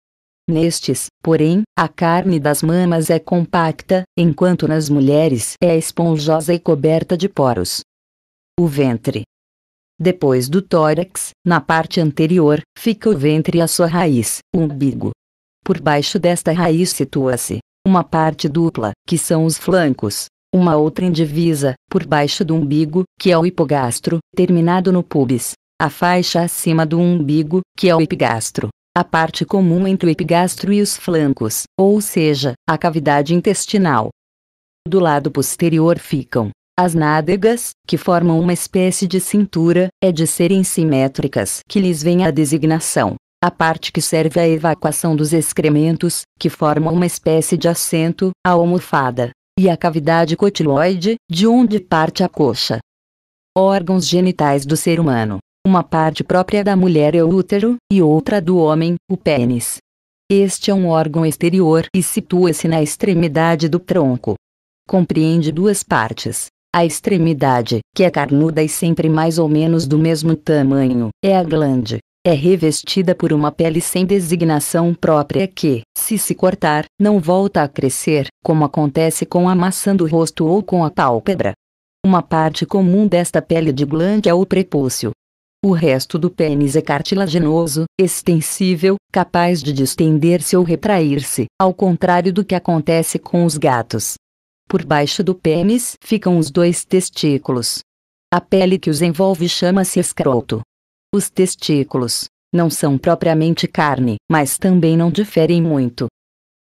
Nestes, porém, a carne das mamas é compacta, enquanto nas mulheres é esponjosa e coberta de poros. O ventre. Depois do tórax, na parte anterior, fica o ventre e a sua raiz, o umbigo. Por baixo desta raiz situa-se uma parte dupla, que são os flancos, uma outra indivisa, por baixo do umbigo, que é o hipogastro, terminado no pubis. a faixa acima do umbigo, que é o epigastro, a parte comum entre o epigastro e os flancos, ou seja, a cavidade intestinal. Do lado posterior ficam as nádegas, que formam uma espécie de cintura, é de serem simétricas que lhes vem a designação. A parte que serve à evacuação dos excrementos, que formam uma espécie de assento, a almofada. E a cavidade cotiloide, de onde parte a coxa. Órgãos genitais do ser humano. Uma parte própria da mulher é o útero, e outra do homem, o pênis. Este é um órgão exterior e situa-se na extremidade do tronco. Compreende duas partes, a extremidade, que é carnuda e sempre mais ou menos do mesmo tamanho, é a glande. É revestida por uma pele sem designação própria que, se se cortar, não volta a crescer, como acontece com a maçã do rosto ou com a pálpebra. Uma parte comum desta pele de glande é o prepúcio. O resto do pênis é cartilaginoso, extensível, capaz de distender-se ou retrair-se, ao contrário do que acontece com os gatos. Por baixo do pênis ficam os dois testículos. A pele que os envolve chama-se escroto. Os testículos não são propriamente carne, mas também não diferem muito.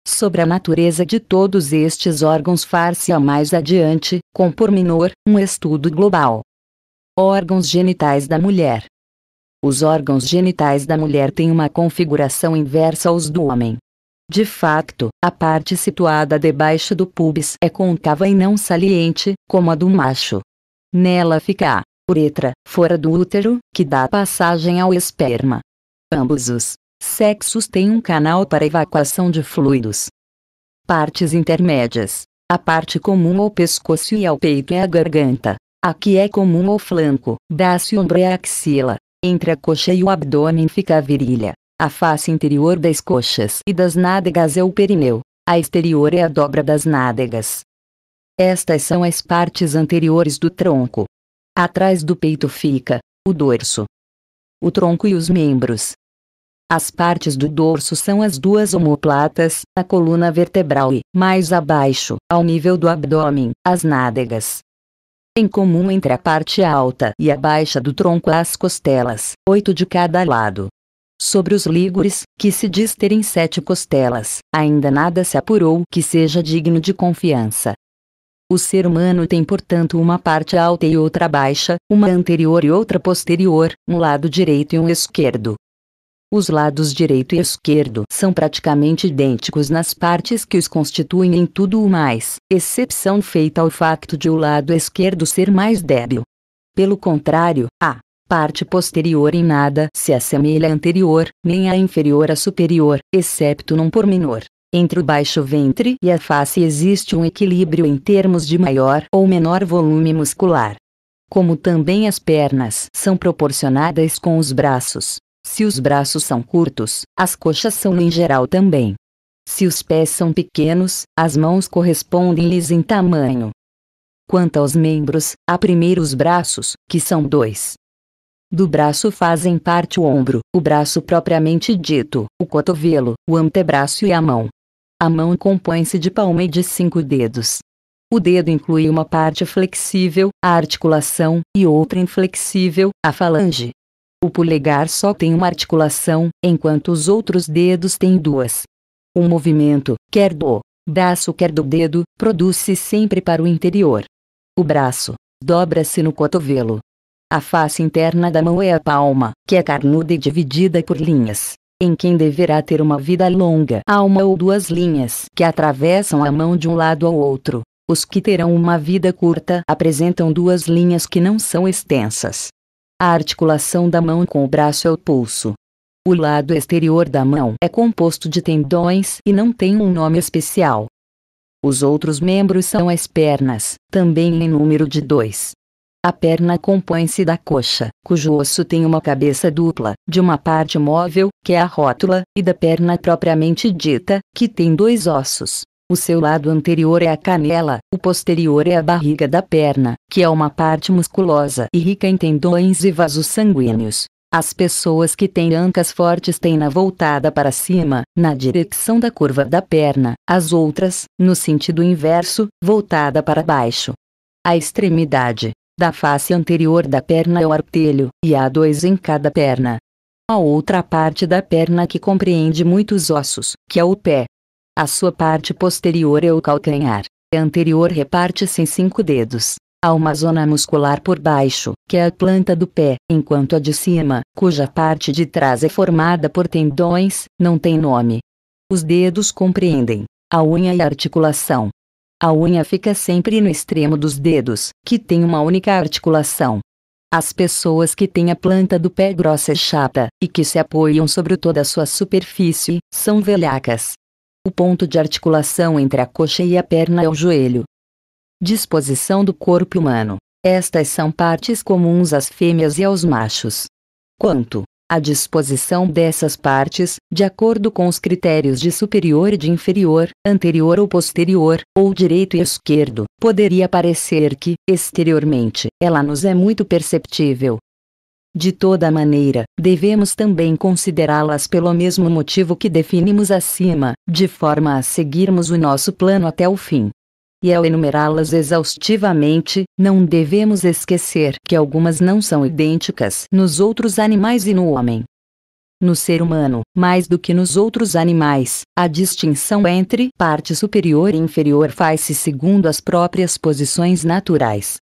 Sobre a natureza de todos estes órgãos far-se-á mais adiante, com pormenor, um estudo global. Órgãos genitais da mulher. Os órgãos genitais da mulher têm uma configuração inversa aos do homem. De facto, a parte situada debaixo do pubis é côncava e não saliente, como a do macho. Nela fica a uretra, fora do útero, que dá passagem ao esperma. Ambos os sexos têm um canal para evacuação de fluidos. Partes intermédias. A parte comum ao pescoço e ao peito é a garganta. A que é comum ao flanco, dá-se ombro e axila. Entre a coxa e o abdômen fica a virilha. A face interior das coxas e das nádegas é o perineu. A exterior é a dobra das nádegas. Estas são as partes anteriores do tronco. Atrás do peito fica o dorso, o tronco e os membros. As partes do dorso são as duas omoplatas, a coluna vertebral e, mais abaixo, ao nível do abdômen, as nádegas. Em comum entre a parte alta e a baixa do tronco as costelas, oito de cada lado. Sobre os lígures, que se diz terem sete costelas, ainda nada se apurou que seja digno de confiança. O ser humano tem portanto uma parte alta e outra baixa, uma anterior e outra posterior, um lado direito e um esquerdo. Os lados direito e esquerdo são praticamente idênticos nas partes que os constituem em tudo o mais, exceção feita ao facto de o lado esquerdo ser mais débil. Pelo contrário, a parte posterior em nada se assemelha à anterior, nem à inferior à superior, excepto num pormenor. Entre o baixo ventre e a face existe um equilíbrio em termos de maior ou menor volume muscular. Como também as pernas são proporcionadas com os braços. Se os braços são curtos, as coxas são em geral também. Se os pés são pequenos, as mãos correspondem-lhes em tamanho. Quanto aos membros, há primeiro os braços, que são dois, do braço fazem parte o ombro, o braço propriamente dito, o cotovelo, o antebraço e a mão. A mão compõe-se de palma e de cinco dedos. O dedo inclui uma parte flexível, a articulação, e outra inflexível, a falange. O polegar só tem uma articulação, enquanto os outros dedos têm duas. O movimento, quer do braço quer do dedo, produz-se sempre para o interior. O braço dobra-se no cotovelo, a face interna da mão é a palma, que é carnuda e dividida por linhas. Em quem deverá ter uma vida longa, há uma ou duas linhas que atravessam a mão de um lado ao outro. Os que terão uma vida curta apresentam duas linhas que não são extensas. A articulação da mão com o braço é o pulso. O lado exterior da mão é composto de tendões e não tem um nome especial. Os outros membros são as pernas, também em número de dois. A perna compõe-se da coxa, cujo osso tem uma cabeça dupla, de uma parte móvel, que é a rótula, e da perna propriamente dita, que tem dois ossos. O seu lado anterior é a canela, o posterior é a barriga da perna, que é uma parte musculosa e rica em tendões e vasos sanguíneos. As pessoas que têm ancas fortes têm na voltada para cima, na direção da curva da perna, as outras, no sentido inverso, voltada para baixo. A extremidade, Da face anterior da perna é o artelho, e há dois em cada perna. A outra parte da perna que compreende muitos ossos, que é o pé. A sua parte posterior é o calcanhar. A anterior reparte-se em cinco dedos. Há uma zona muscular por baixo, que é a planta do pé, enquanto a de cima, cuja parte de trás é formada por tendões, não tem nome. Os dedos compreendem a unha e a articulação. A unha fica sempre no extremo dos dedos, que tem uma única articulação. As pessoas que têm a planta do pé grossa e chata, e que se apoiam sobre toda a sua superfície, são velhacas. O ponto de articulação entre a coxa e a perna é o joelho. Disposição do corpo humano. Estas são partes comuns às fêmeas e aos machos. Quanto a disposição dessas partes, de acordo com os critérios de superior e de inferior, anterior ou posterior, ou direito e esquerdo, poderia parecer que, exteriormente, ela nos é muito perceptível. De toda maneira, devemos também considerá-las pelo mesmo motivo que definimos acima, de forma a seguirmos o nosso plano até o fim e ao enumerá-las exaustivamente, não devemos esquecer que algumas não são idênticas nos outros animais e no homem. No ser humano, mais do que nos outros animais, a distinção entre parte superior e inferior faz-se segundo as próprias posições naturais.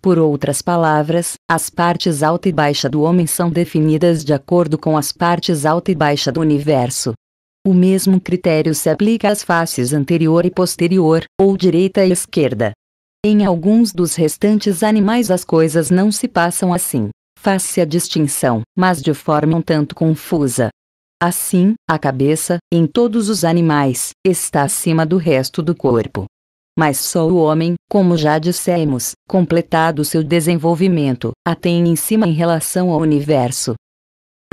Por outras palavras, as partes alta e baixa do homem são definidas de acordo com as partes alta e baixa do universo. O mesmo critério se aplica às faces anterior e posterior, ou direita e esquerda. Em alguns dos restantes animais as coisas não se passam assim. Faz-se a distinção, mas de forma um tanto confusa. Assim, a cabeça, em todos os animais, está acima do resto do corpo. Mas só o homem, como já dissemos, completado seu desenvolvimento, a tem em cima em relação ao universo.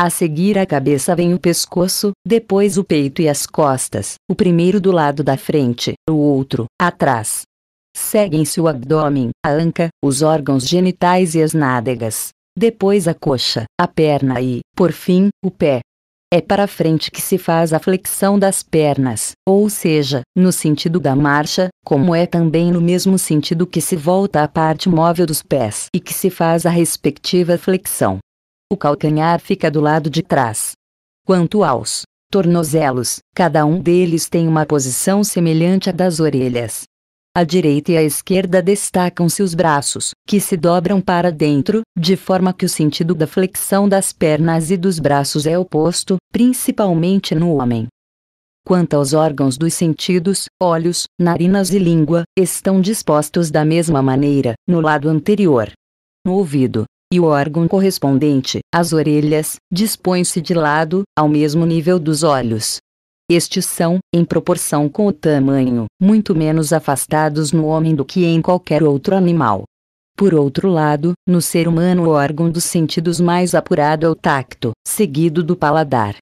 A seguir a cabeça vem o pescoço, depois o peito e as costas, o primeiro do lado da frente, o outro, atrás. Seguem-se o abdômen, a anca, os órgãos genitais e as nádegas. Depois a coxa, a perna e, por fim, o pé. É para frente que se faz a flexão das pernas, ou seja, no sentido da marcha, como é também no mesmo sentido que se volta a parte móvel dos pés e que se faz a respectiva flexão. O calcanhar fica do lado de trás. Quanto aos tornozelos, cada um deles tem uma posição semelhante à das orelhas. À direita e à esquerda destacam-se os braços, que se dobram para dentro, de forma que o sentido da flexão das pernas e dos braços é oposto, principalmente no homem. Quanto aos órgãos dos sentidos, olhos, narinas e língua, estão dispostos da mesma maneira, no lado anterior. No ouvido, e o órgão correspondente, as orelhas, dispõe-se de lado, ao mesmo nível dos olhos. Estes são, em proporção com o tamanho, muito menos afastados no homem do que em qualquer outro animal. Por outro lado, no ser humano o órgão dos sentidos mais apurado é o tacto, seguido do paladar.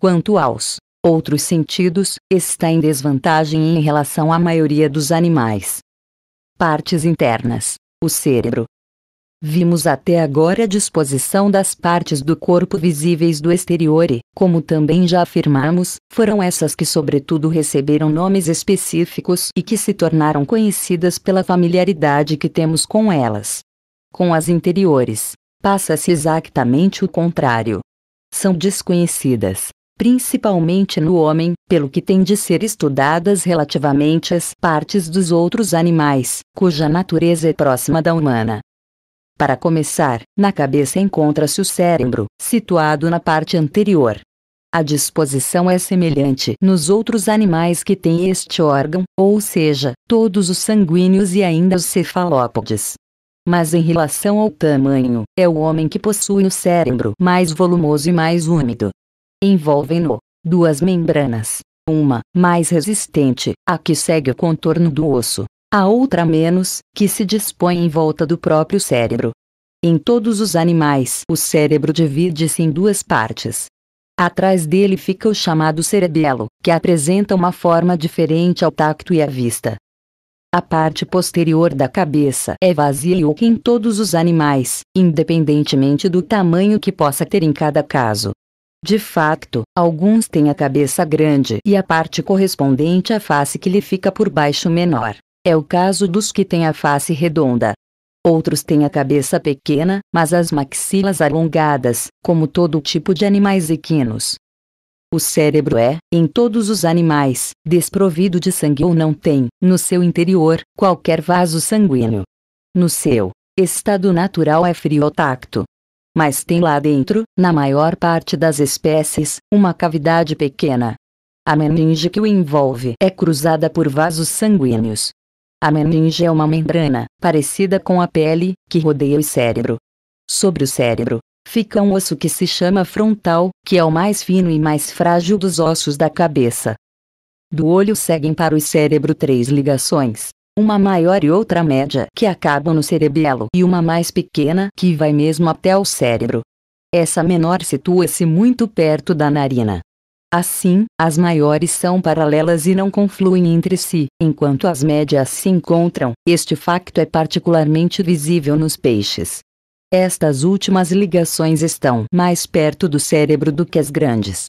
Quanto aos outros sentidos, está em desvantagem em relação à maioria dos animais. Partes internas: o cérebro, Vimos até agora a disposição das partes do corpo visíveis do exterior e, como também já afirmamos, foram essas que sobretudo receberam nomes específicos e que se tornaram conhecidas pela familiaridade que temos com elas. Com as interiores, passa-se exatamente o contrário. São desconhecidas, principalmente no homem, pelo que tem de ser estudadas relativamente às partes dos outros animais, cuja natureza é próxima da humana. Para começar, na cabeça encontra-se o cérebro, situado na parte anterior. A disposição é semelhante nos outros animais que têm este órgão, ou seja, todos os sanguíneos e ainda os cefalópodes. Mas em relação ao tamanho, é o homem que possui o cérebro mais volumoso e mais úmido. Envolvem-no duas membranas, uma, mais resistente, a que segue o contorno do osso, a outra menos, que se dispõe em volta do próprio cérebro. Em todos os animais, o cérebro divide-se em duas partes. Atrás dele fica o chamado cerebelo, que apresenta uma forma diferente ao tacto e à vista. A parte posterior da cabeça é vazia e oca em todos os animais, independentemente do tamanho que possa ter em cada caso. De fato, alguns têm a cabeça grande e a parte correspondente à face que lhe fica por baixo menor. É o caso dos que têm a face redonda. Outros têm a cabeça pequena, mas as maxilas alongadas, como todo tipo de animais equinos. O cérebro é, em todos os animais, desprovido de sangue ou não tem, no seu interior, qualquer vaso sanguíneo. No seu estado natural é frio tacto. Mas tem lá dentro, na maior parte das espécies, uma cavidade pequena. A meninge que o envolve é cruzada por vasos sanguíneos. A meninge é uma membrana, parecida com a pele, que rodeia o cérebro. Sobre o cérebro, fica um osso que se chama frontal, que é o mais fino e mais frágil dos ossos da cabeça. Do olho seguem para o cérebro três ligações, uma maior e outra média que acabam no cerebelo e uma mais pequena que vai mesmo até o cérebro. Essa menor situa-se muito perto da narina. Assim, as maiores são paralelas e não confluem entre si, enquanto as médias se encontram. Este facto é particularmente visível nos peixes. Estas últimas ligações estão mais perto do cérebro do que as grandes.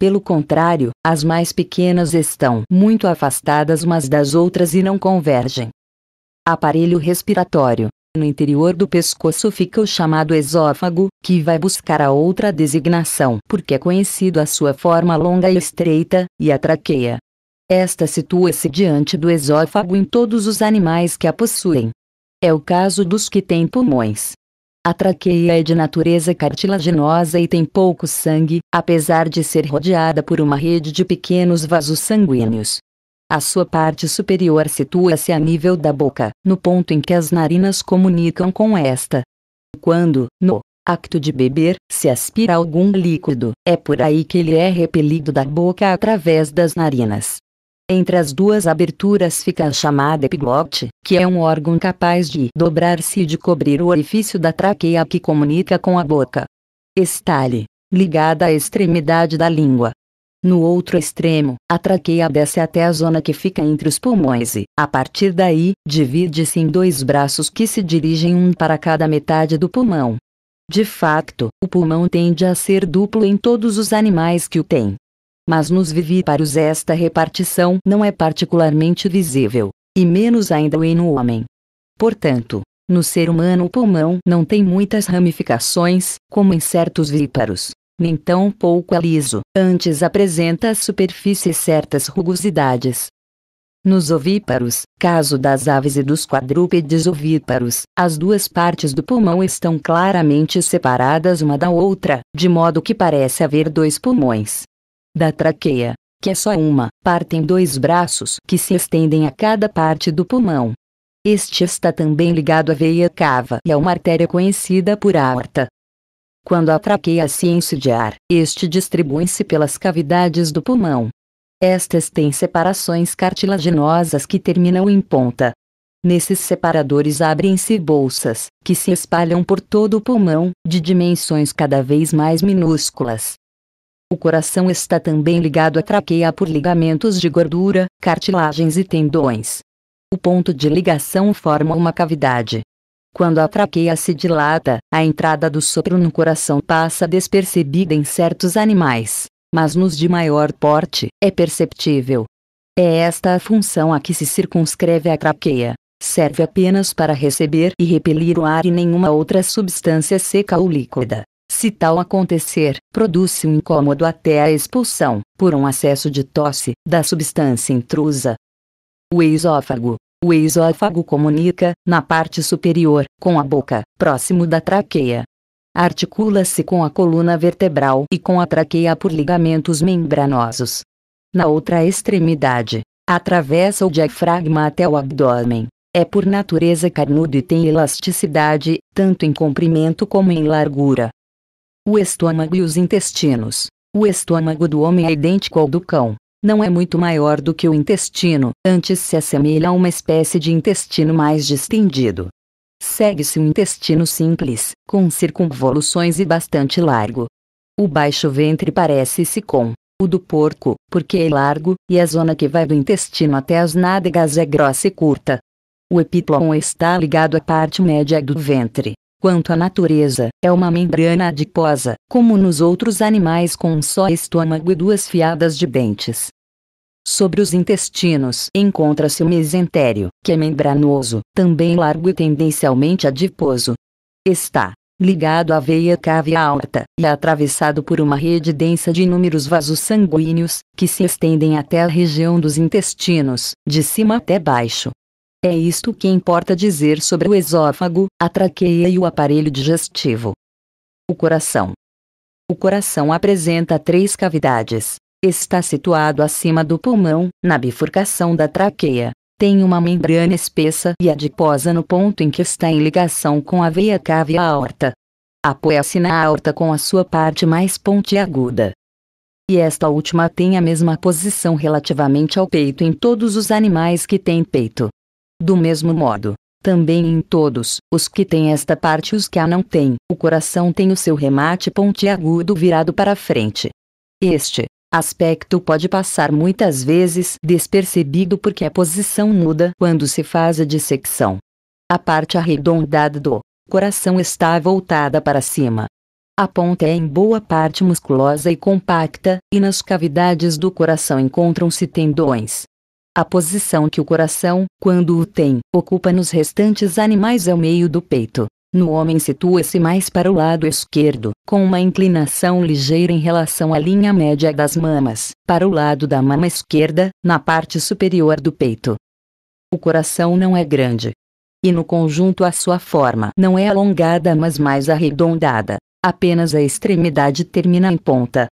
Pelo contrário, as mais pequenas estão muito afastadas umas das outras e não convergem. Aparelho respiratório. No interior do pescoço fica o chamado esôfago, que vai buscar a outra designação porque é conhecido a sua forma longa e estreita, e a traqueia. Esta situa-se diante do esôfago em todos os animais que a possuem. É o caso dos que têm pulmões. A traqueia é de natureza cartilaginosa e tem pouco sangue, apesar de ser rodeada por uma rede de pequenos vasos sanguíneos. A sua parte superior situa-se a nível da boca, no ponto em que as narinas comunicam com esta. Quando, no acto de beber, se aspira algum líquido, é por aí que ele é repelido da boca através das narinas. Entre as duas aberturas fica a chamada epiglote, que é um órgão capaz de dobrar-se e de cobrir o orifício da traqueia que comunica com a boca. Estale, ligada à extremidade da língua, no outro extremo, a traqueia desce até a zona que fica entre os pulmões e, a partir daí, divide-se em dois braços que se dirigem um para cada metade do pulmão. De facto, o pulmão tende a ser duplo em todos os animais que o têm. Mas nos vivíparos esta repartição não é particularmente visível, e menos ainda no homem. Portanto, no ser humano o pulmão não tem muitas ramificações, como em certos víparos nem tão pouco é liso, antes apresenta à superfície certas rugosidades. Nos ovíparos, caso das aves e dos quadrúpedes ovíparos, as duas partes do pulmão estão claramente separadas uma da outra, de modo que parece haver dois pulmões. Da traqueia, que é só uma, partem dois braços que se estendem a cada parte do pulmão. Este está também ligado à veia cava e a uma artéria conhecida por aorta, quando a traqueia se incendiar, este distribui-se pelas cavidades do pulmão. Estas têm separações cartilaginosas que terminam em ponta. Nesses separadores abrem-se bolsas, que se espalham por todo o pulmão, de dimensões cada vez mais minúsculas. O coração está também ligado à traqueia por ligamentos de gordura, cartilagens e tendões. O ponto de ligação forma uma cavidade, quando a traqueia se dilata, a entrada do sopro no coração passa despercebida em certos animais, mas nos de maior porte, é perceptível. É esta a função a que se circunscreve a traqueia. Serve apenas para receber e repelir o ar e nenhuma outra substância seca ou líquida. Se tal acontecer, produz-se um incômodo até a expulsão, por um acesso de tosse, da substância intrusa. O esôfago, o esôfago comunica, na parte superior, com a boca, próximo da traqueia. Articula-se com a coluna vertebral e com a traqueia por ligamentos membranosos. Na outra extremidade, atravessa o diafragma até o abdômen. É por natureza carnudo e tem elasticidade, tanto em comprimento como em largura. O estômago e os intestinos. O estômago do homem é idêntico ao do cão, não é muito maior do que o intestino, antes se assemelha a uma espécie de intestino mais distendido. Segue-se um intestino simples, com circunvoluções e bastante largo. O baixo ventre parece-se com o do porco, porque é largo, e a zona que vai do intestino até as nádegas é grossa e curta. O epíplon está ligado à parte média do ventre. Quanto à natureza, é uma membrana adiposa, como nos outros animais com um só estômago e duas fiadas de dentes. Sobre os intestinos encontra-se o mesentério, que é membranoso, também largo e tendencialmente adiposo. Está ligado à veia cava aorta, e atravessado por uma rede densa de inúmeros vasos sanguíneos, que se estendem até a região dos intestinos, de cima até baixo. É isto que importa dizer sobre o esôfago, a traqueia e o aparelho digestivo. O coração. O coração apresenta três cavidades. Está situado acima do pulmão, na bifurcação da traqueia. Tem uma membrana espessa e adiposa no ponto em que está em ligação com a veia cava e a aorta. Apoia-se na aorta com a sua parte mais pontiaguda. E esta última tem a mesma posição relativamente ao peito em todos os animais que têm peito. Do mesmo modo, também em todos os que têm esta parte os que a não têm, o coração tem o seu remate pontiagudo virado para frente. Este aspecto pode passar muitas vezes despercebido porque a posição muda quando se faz a dissecção. A parte arredondada do coração está voltada para cima. A ponta é em boa parte musculosa e compacta, e nas cavidades do coração encontram-se tendões, a posição que o coração, quando o tem, ocupa nos restantes animais é o meio do peito. No homem situa-se mais para o lado esquerdo, com uma inclinação ligeira em relação à linha média das mamas, para o lado da mama esquerda, na parte superior do peito. O coração não é grande. E no conjunto a sua forma não é alongada mas mais arredondada. Apenas a extremidade termina em ponta.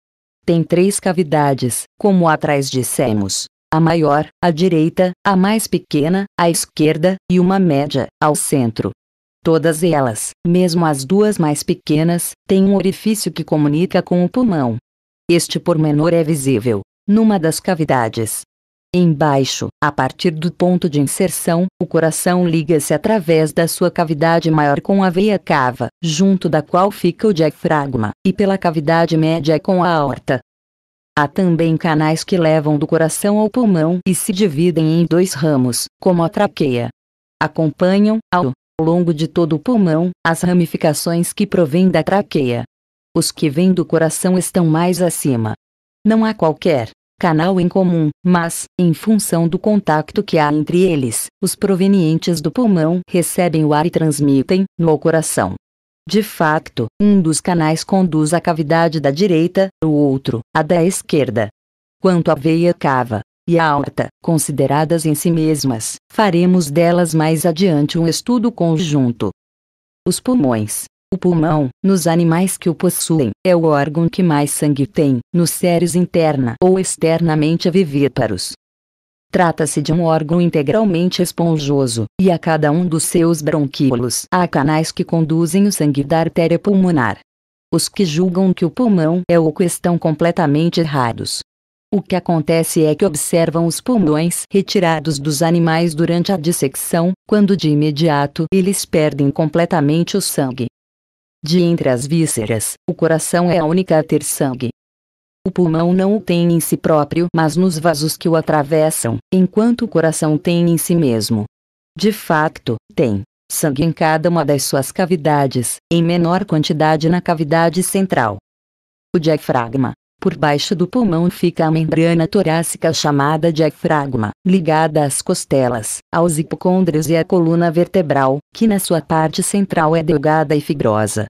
Tem três cavidades, como atrás dissemos, a maior, a direita, a mais pequena, a esquerda, e uma média, ao centro. Todas elas, mesmo as duas mais pequenas, têm um orifício que comunica com o pulmão. Este pormenor é visível, numa das cavidades. Embaixo, a partir do ponto de inserção, o coração liga-se através da sua cavidade maior com a veia cava, junto da qual fica o diafragma, e pela cavidade média com a aorta, Há também canais que levam do coração ao pulmão e se dividem em dois ramos, como a traqueia. Acompanham, ao longo de todo o pulmão, as ramificações que provêm da traqueia. Os que vêm do coração estão mais acima. Não há qualquer canal em comum, mas, em função do contato que há entre eles, os provenientes do pulmão recebem o ar e transmitem no coração. De facto, um dos canais conduz à cavidade da direita, o outro, a da esquerda. Quanto à veia cava e a aorta, consideradas em si mesmas, faremos delas mais adiante um estudo conjunto. Os pulmões. O pulmão, nos animais que o possuem, é o órgão que mais sangue tem, nos seres interna ou externamente vivíparos. Trata-se de um órgão integralmente esponjoso, e a cada um dos seus bronquíolos há canais que conduzem o sangue da artéria pulmonar. Os que julgam que o pulmão é oco estão completamente errados. O que acontece é que observam os pulmões retirados dos animais durante a dissecção, quando de imediato eles perdem completamente o sangue. De entre as vísceras, o coração é a única a ter sangue, o pulmão não o tem em si próprio, mas nos vasos que o atravessam, enquanto o coração tem em si mesmo. De facto, tem sangue em cada uma das suas cavidades, em menor quantidade na cavidade central. O diafragma. Por baixo do pulmão fica a membrana torácica chamada diafragma, ligada às costelas, aos hipocôndrios e à coluna vertebral, que na sua parte central é delgada e fibrosa.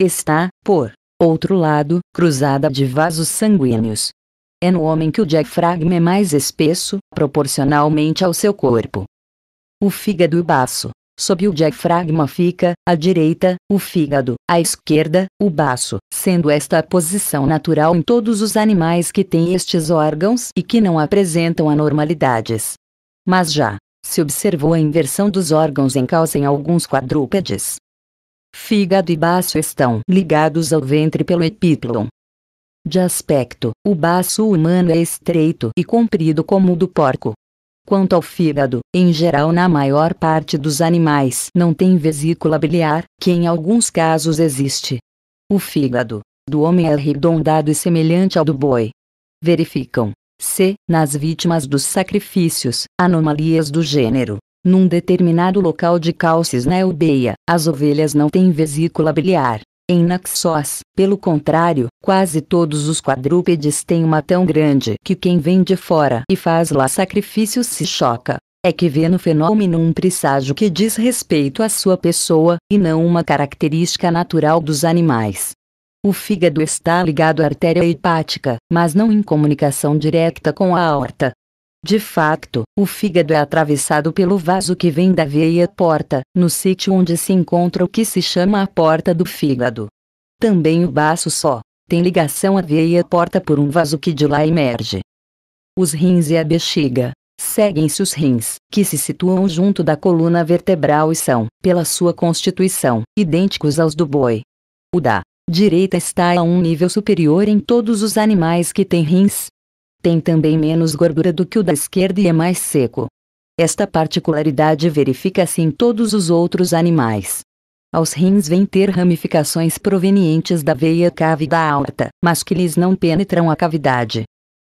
Está, por outro lado, cruzada de vasos sanguíneos. É no homem que o diafragma é mais espesso, proporcionalmente ao seu corpo. O fígado e baço. Sob o diafragma fica, à direita, o fígado, à esquerda, o baço, sendo esta a posição natural em todos os animais que têm estes órgãos e que não apresentam anormalidades. Mas já se observou a inversão dos órgãos em causa em alguns quadrúpedes. Fígado e baço estão ligados ao ventre pelo epíplon. De aspecto, o baço humano é estreito e comprido como o do porco. Quanto ao fígado, em geral na maior parte dos animais não tem vesícula biliar, que em alguns casos existe. O fígado do homem é arredondado e semelhante ao do boi. Verificam-se, nas vítimas dos sacrifícios, anomalias do gênero num determinado local de cálcis na aldeia, as ovelhas não têm vesícula biliar. Em Naxos, pelo contrário, quase todos os quadrúpedes têm uma tão grande que quem vem de fora e faz lá sacrifícios se choca. É que vê no fenômeno um presságio que diz respeito à sua pessoa, e não uma característica natural dos animais. O fígado está ligado à artéria hepática, mas não em comunicação direta com a aorta. De facto, o fígado é atravessado pelo vaso que vem da veia porta, no sítio onde se encontra o que se chama a porta do fígado. Também o baço só tem ligação à veia porta por um vaso que de lá emerge. Os rins e a bexiga seguem-se os rins, que se situam junto da coluna vertebral e são, pela sua constituição, idênticos aos do boi. O da direita está a um nível superior em todos os animais que têm rins, tem também menos gordura do que o da esquerda e é mais seco. Esta particularidade verifica-se em todos os outros animais. Aos rins vêm ter ramificações provenientes da veia cava e da aorta, mas que lhes não penetram a cavidade.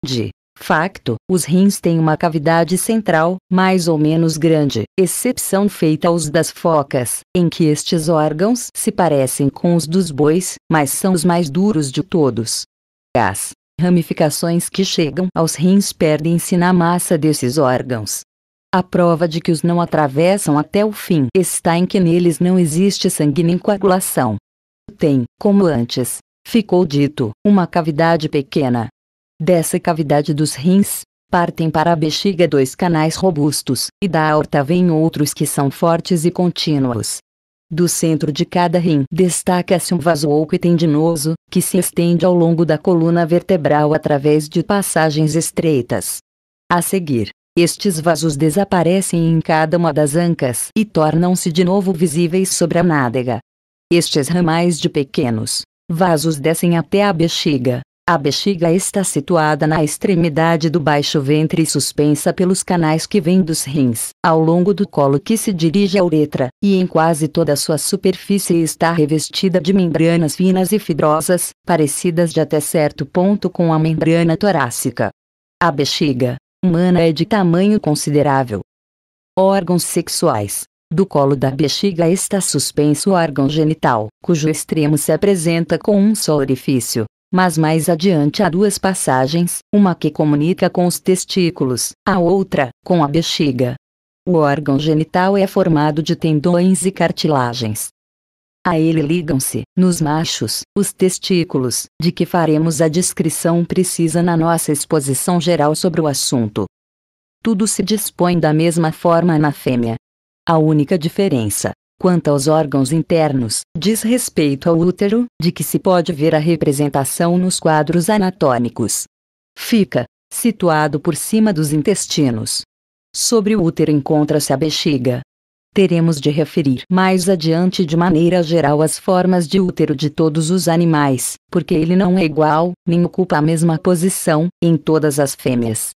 De facto, os rins têm uma cavidade central, mais ou menos grande, exceção feita aos das focas, em que estes órgãos se parecem com os dos bois, mas são os mais duros de todos. As ramificações que chegam aos rins perdem-se na massa desses órgãos. A prova de que os não atravessam até o fim está em que neles não existe sangue nem coagulação. Tem, como antes, ficou dito, uma cavidade pequena. Dessa cavidade dos rins, partem para a bexiga dois canais robustos, e da aorta vêm outros que são fortes e contínuos. Do centro de cada rim destaca-se um vaso oco e tendinoso, que se estende ao longo da coluna vertebral através de passagens estreitas. A seguir, estes vasos desaparecem em cada uma das ancas e tornam-se de novo visíveis sobre a nádega. Estes ramais de pequenos vasos descem até a bexiga, a bexiga está situada na extremidade do baixo ventre e suspensa pelos canais que vêm dos rins, ao longo do colo que se dirige à uretra, e em quase toda a sua superfície está revestida de membranas finas e fibrosas, parecidas de até certo ponto com a membrana torácica. A bexiga humana é de tamanho considerável. Órgãos sexuais. Do colo da bexiga está suspenso o órgão genital, cujo extremo se apresenta com um só orifício, mas mais adiante há duas passagens, uma que comunica com os testículos, a outra, com a bexiga. O órgão genital é formado de tendões e cartilagens. A ele ligam-se, nos machos, os testículos, de que faremos a descrição precisa na nossa exposição geral sobre o assunto. Tudo se dispõe da mesma forma na fêmea. A única diferença, Quanto aos órgãos internos, diz respeito ao útero, de que se pode ver a representação nos quadros anatômicos. Fica situado por cima dos intestinos. Sobre o útero encontra-se a bexiga. Teremos de referir mais adiante de maneira geral as formas de útero de todos os animais, porque ele não é igual, nem ocupa a mesma posição, em todas as fêmeas.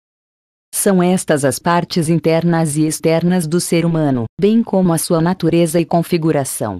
São estas as partes internas e externas do ser humano, bem como a sua natureza e configuração.